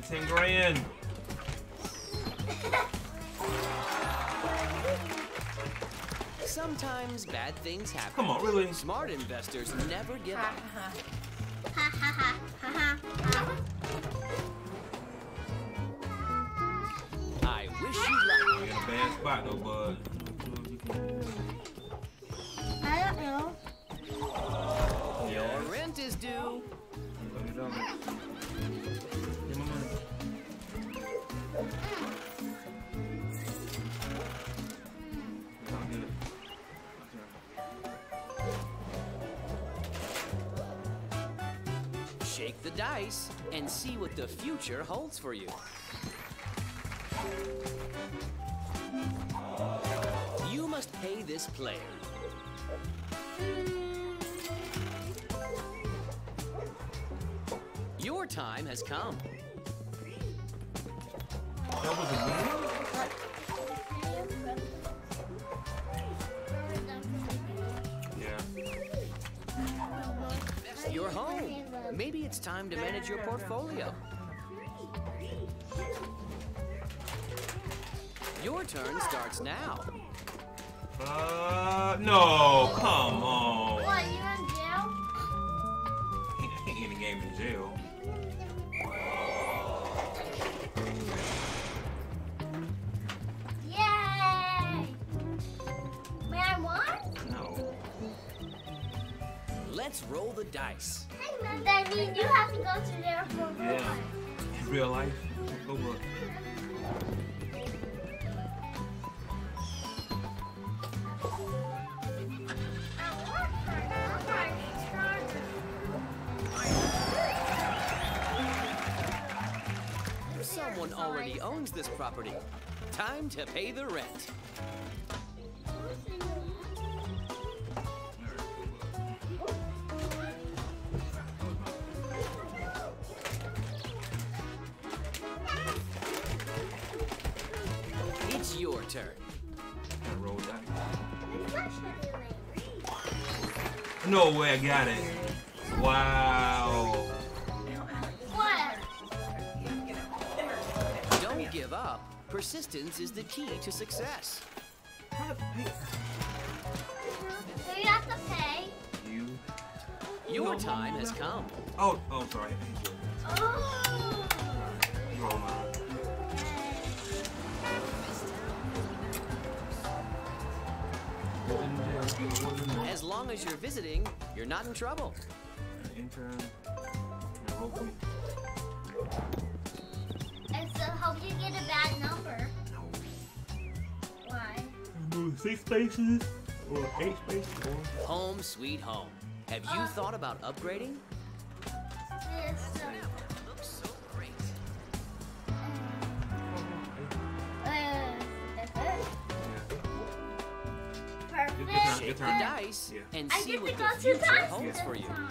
to ten grand. Sometimes bad things happen. Come on, really? Smart investors never give up. ha, (laughs) ha. I wish you luck. You're in a bad spot though, bud. Dice and see what the future holds for you. You must pay this player. Your time has come. It's time to manage your portfolio. Your turn starts now. Uh, no, come on. What, you in jail? He ain't in the game in jail. Yay! May I won? No. Let's roll the dice. That means you have to go to jail for Yeah. one. In real life. Go look. Someone already owns this property. Time to pay the rent. No way, I got it. Wow. What? Don't give up. Persistence is the key to success. So you have to pay. You. Your time has come. Oh, oh, sorry. Visiting, you're not in trouble. Intern. Now roll for. And so hope you get a bad number. No. Why? Six spaces or eight spaces or. Home sweet home. Have you uh, thought about upgrading? The turn. dice Yeah. and I see what the future holds this for you. time.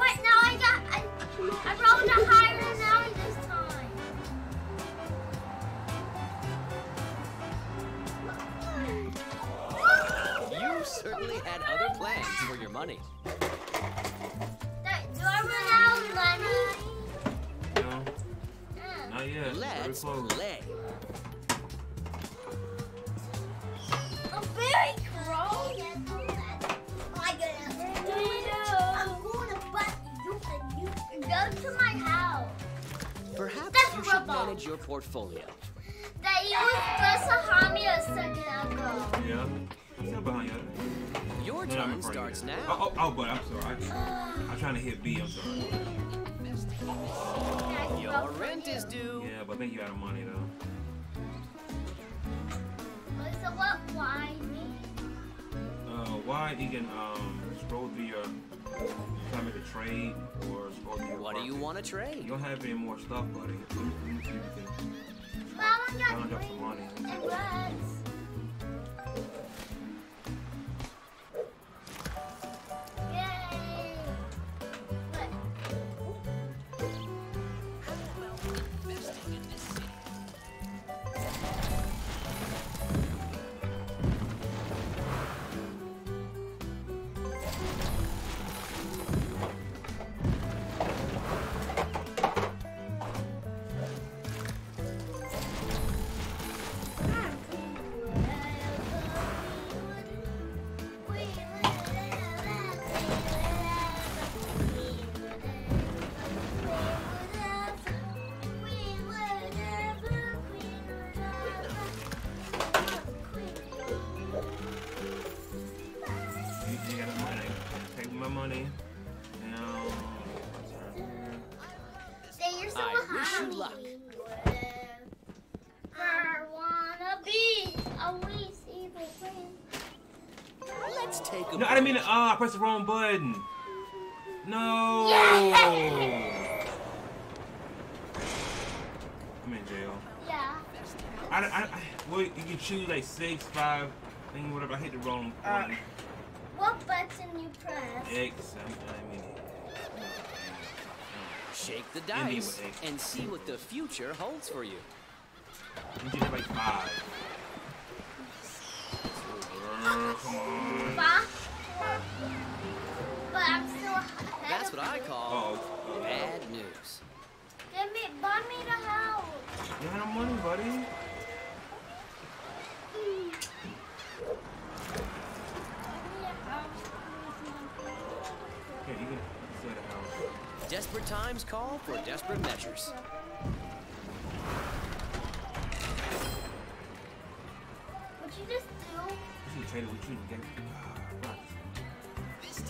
Wait, now I got I, I rolled a higher amount this time. You certainly had other plans for your money. That- Do I run out of money? No, not yet. Let's play. And oh, you go to my house. Perhaps That's you should manage your portfolio. That you was supposed to harm me a second ago. Yeah. I'm still behind you. Your Yeah, I'm in turn front of starts you. now. Oh, oh, oh, but I'm sorry. I, I'm trying to hit B. I'm sorry. Your rent is due. Yeah, but I think you out of money though. So what? Why me? Uh, why you can um scroll through your time to trade or scroll through your What do you want to trade? You don't have any more stuff, buddy. Let me, let me see if you can Well, I round got some money. and No, I didn't mean to. Oh, I pressed the wrong button. No. Yeah. I'm in jail. Yeah. I, I, I, well, you can choose like six, five, thing, whatever. I hit the wrong Uh, button. What button you press? X. I, I mean. Shake the Anyway. dice and see what the future holds for you. You did like five. Uh, come on. Five. But I'm still ahead That's of what I call Oh, bad oh, news. Give me, buy me the house. you have no money, buddy. Okay, you can say the house. Desperate times call for desperate measures. What you just do? You should trade it with you and get ah, right.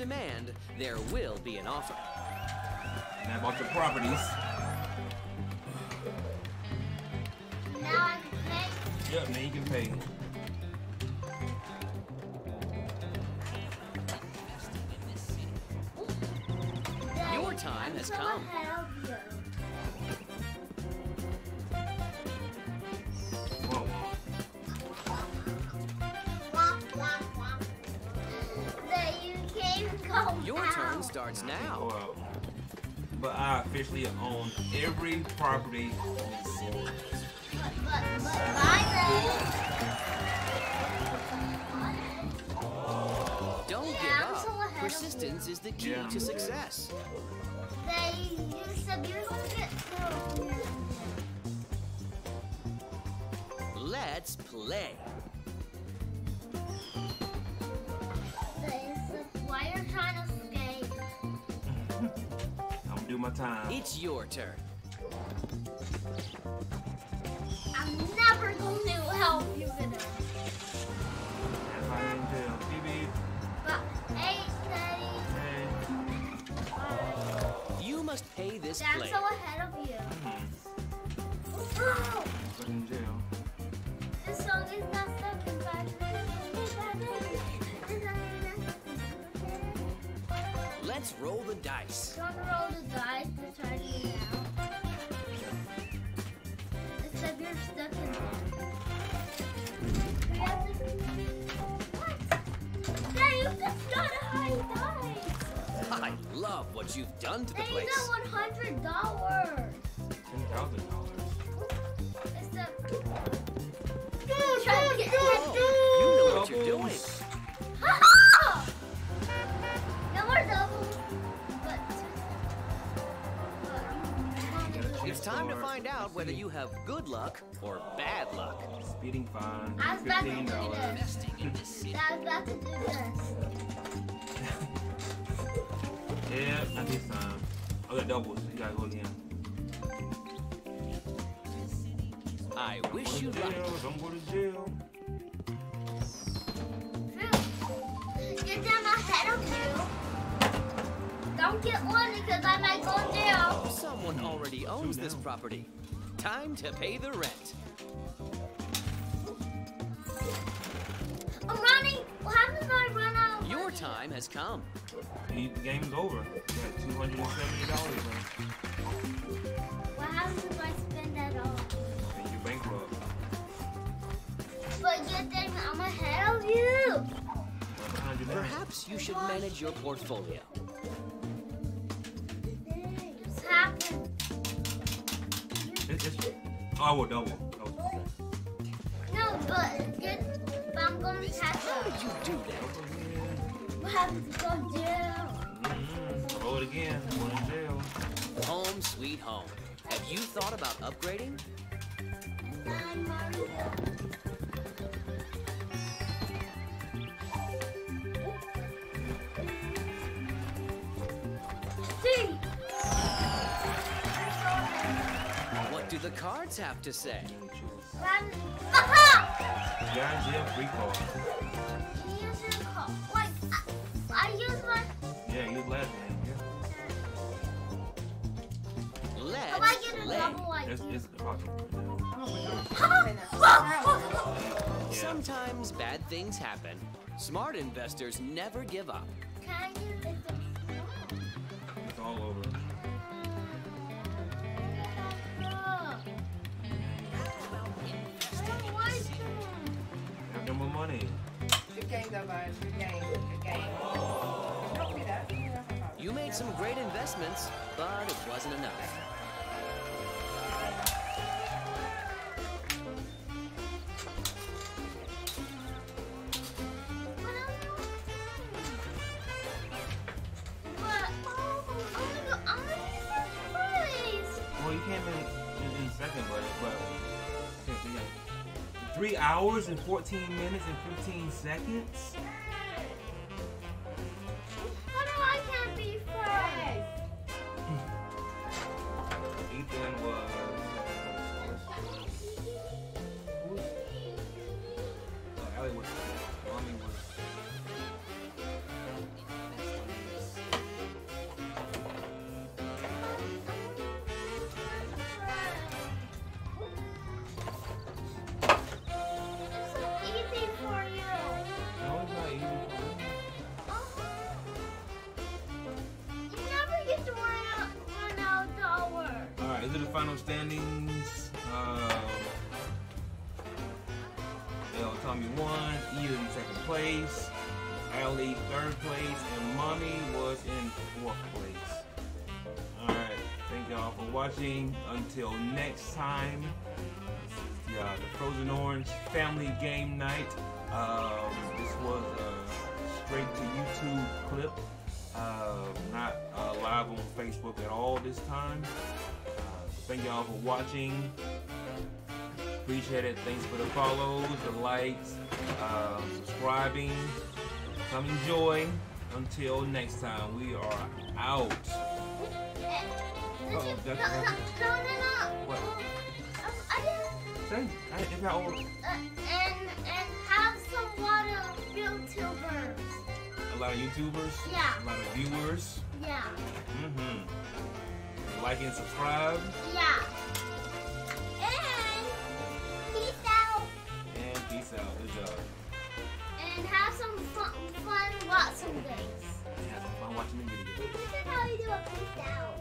demand, there will be an offer. and I bought the properties. Starts now. Well, but I officially own every property in then, Don't give up. Persistence is the key Yeah. to success. they you said you're gonna get. Let's play. My time. It's your turn. I'm never going to help you with it. That's I'm in jail. Beep, beep. But eight, thirty. Hey. You must pay this I'm so ahead of you. Mm-hmm. (gasps) Ah! Let's roll the dice. Don't roll the dice. Except you're stuck in there. What? You just got a high dice. I love what you've done to the place. They got $100. 10000 find out whether you have good luck or bad luck. Speeding fine. I was about to do this. I was about to do this. (laughs) Yeah, not this time. I got oh, doubles. You gotta go again. I wish you luck. jail. Don't go to jail. Get them ahead of you. Don't get one because I might go in jail. Someone already owns this property. Time to pay the rent. I'm running. What happens if I run out? of Your money? time has come. The the game's over. You got two hundred and seventy dollars left. What happens if I spend that all? And you're bankrupt. But you think I'm ahead of you? Perhaps you should manage your portfolio. What's happened? It's, it's, oh, I will double. double. No, but get. But I'm going to catch How up. did you do that? We have to go down. Mm-hmm. Roll it again. One in jail. Home sweet home. Have you thought about upgrading? Nine Mario. The cards have to say? You choose. Aha! Guy in free call. Use your call. Wait, I, I use my. Yeah, you last name. Yeah. Let's How I get a double like It's, it's possible. Yeah. Sometimes bad things happen. Smart investors never give up. Can I? It's all over. You made some great investments, but it wasn't enough. And 14 minutes and 15 seconds. Y'all for watching. Appreciate it. Thanks for the follows, the likes, um, subscribing. Come enjoy. Until next time, we are out. Uh-oh, that's- no, no, no, no. What? Um, I didn't. Say, I, if I over Uh, and and have some water YouTubers. a lot of YouTubers, Yeah. a lot of viewers. Yeah. Mm-hmm. Like and subscribe, Yeah. And peace out. and peace out. Good job. And have some fun, fun watching days. Yeah, have some fun watching the video. This is how you do a peace out.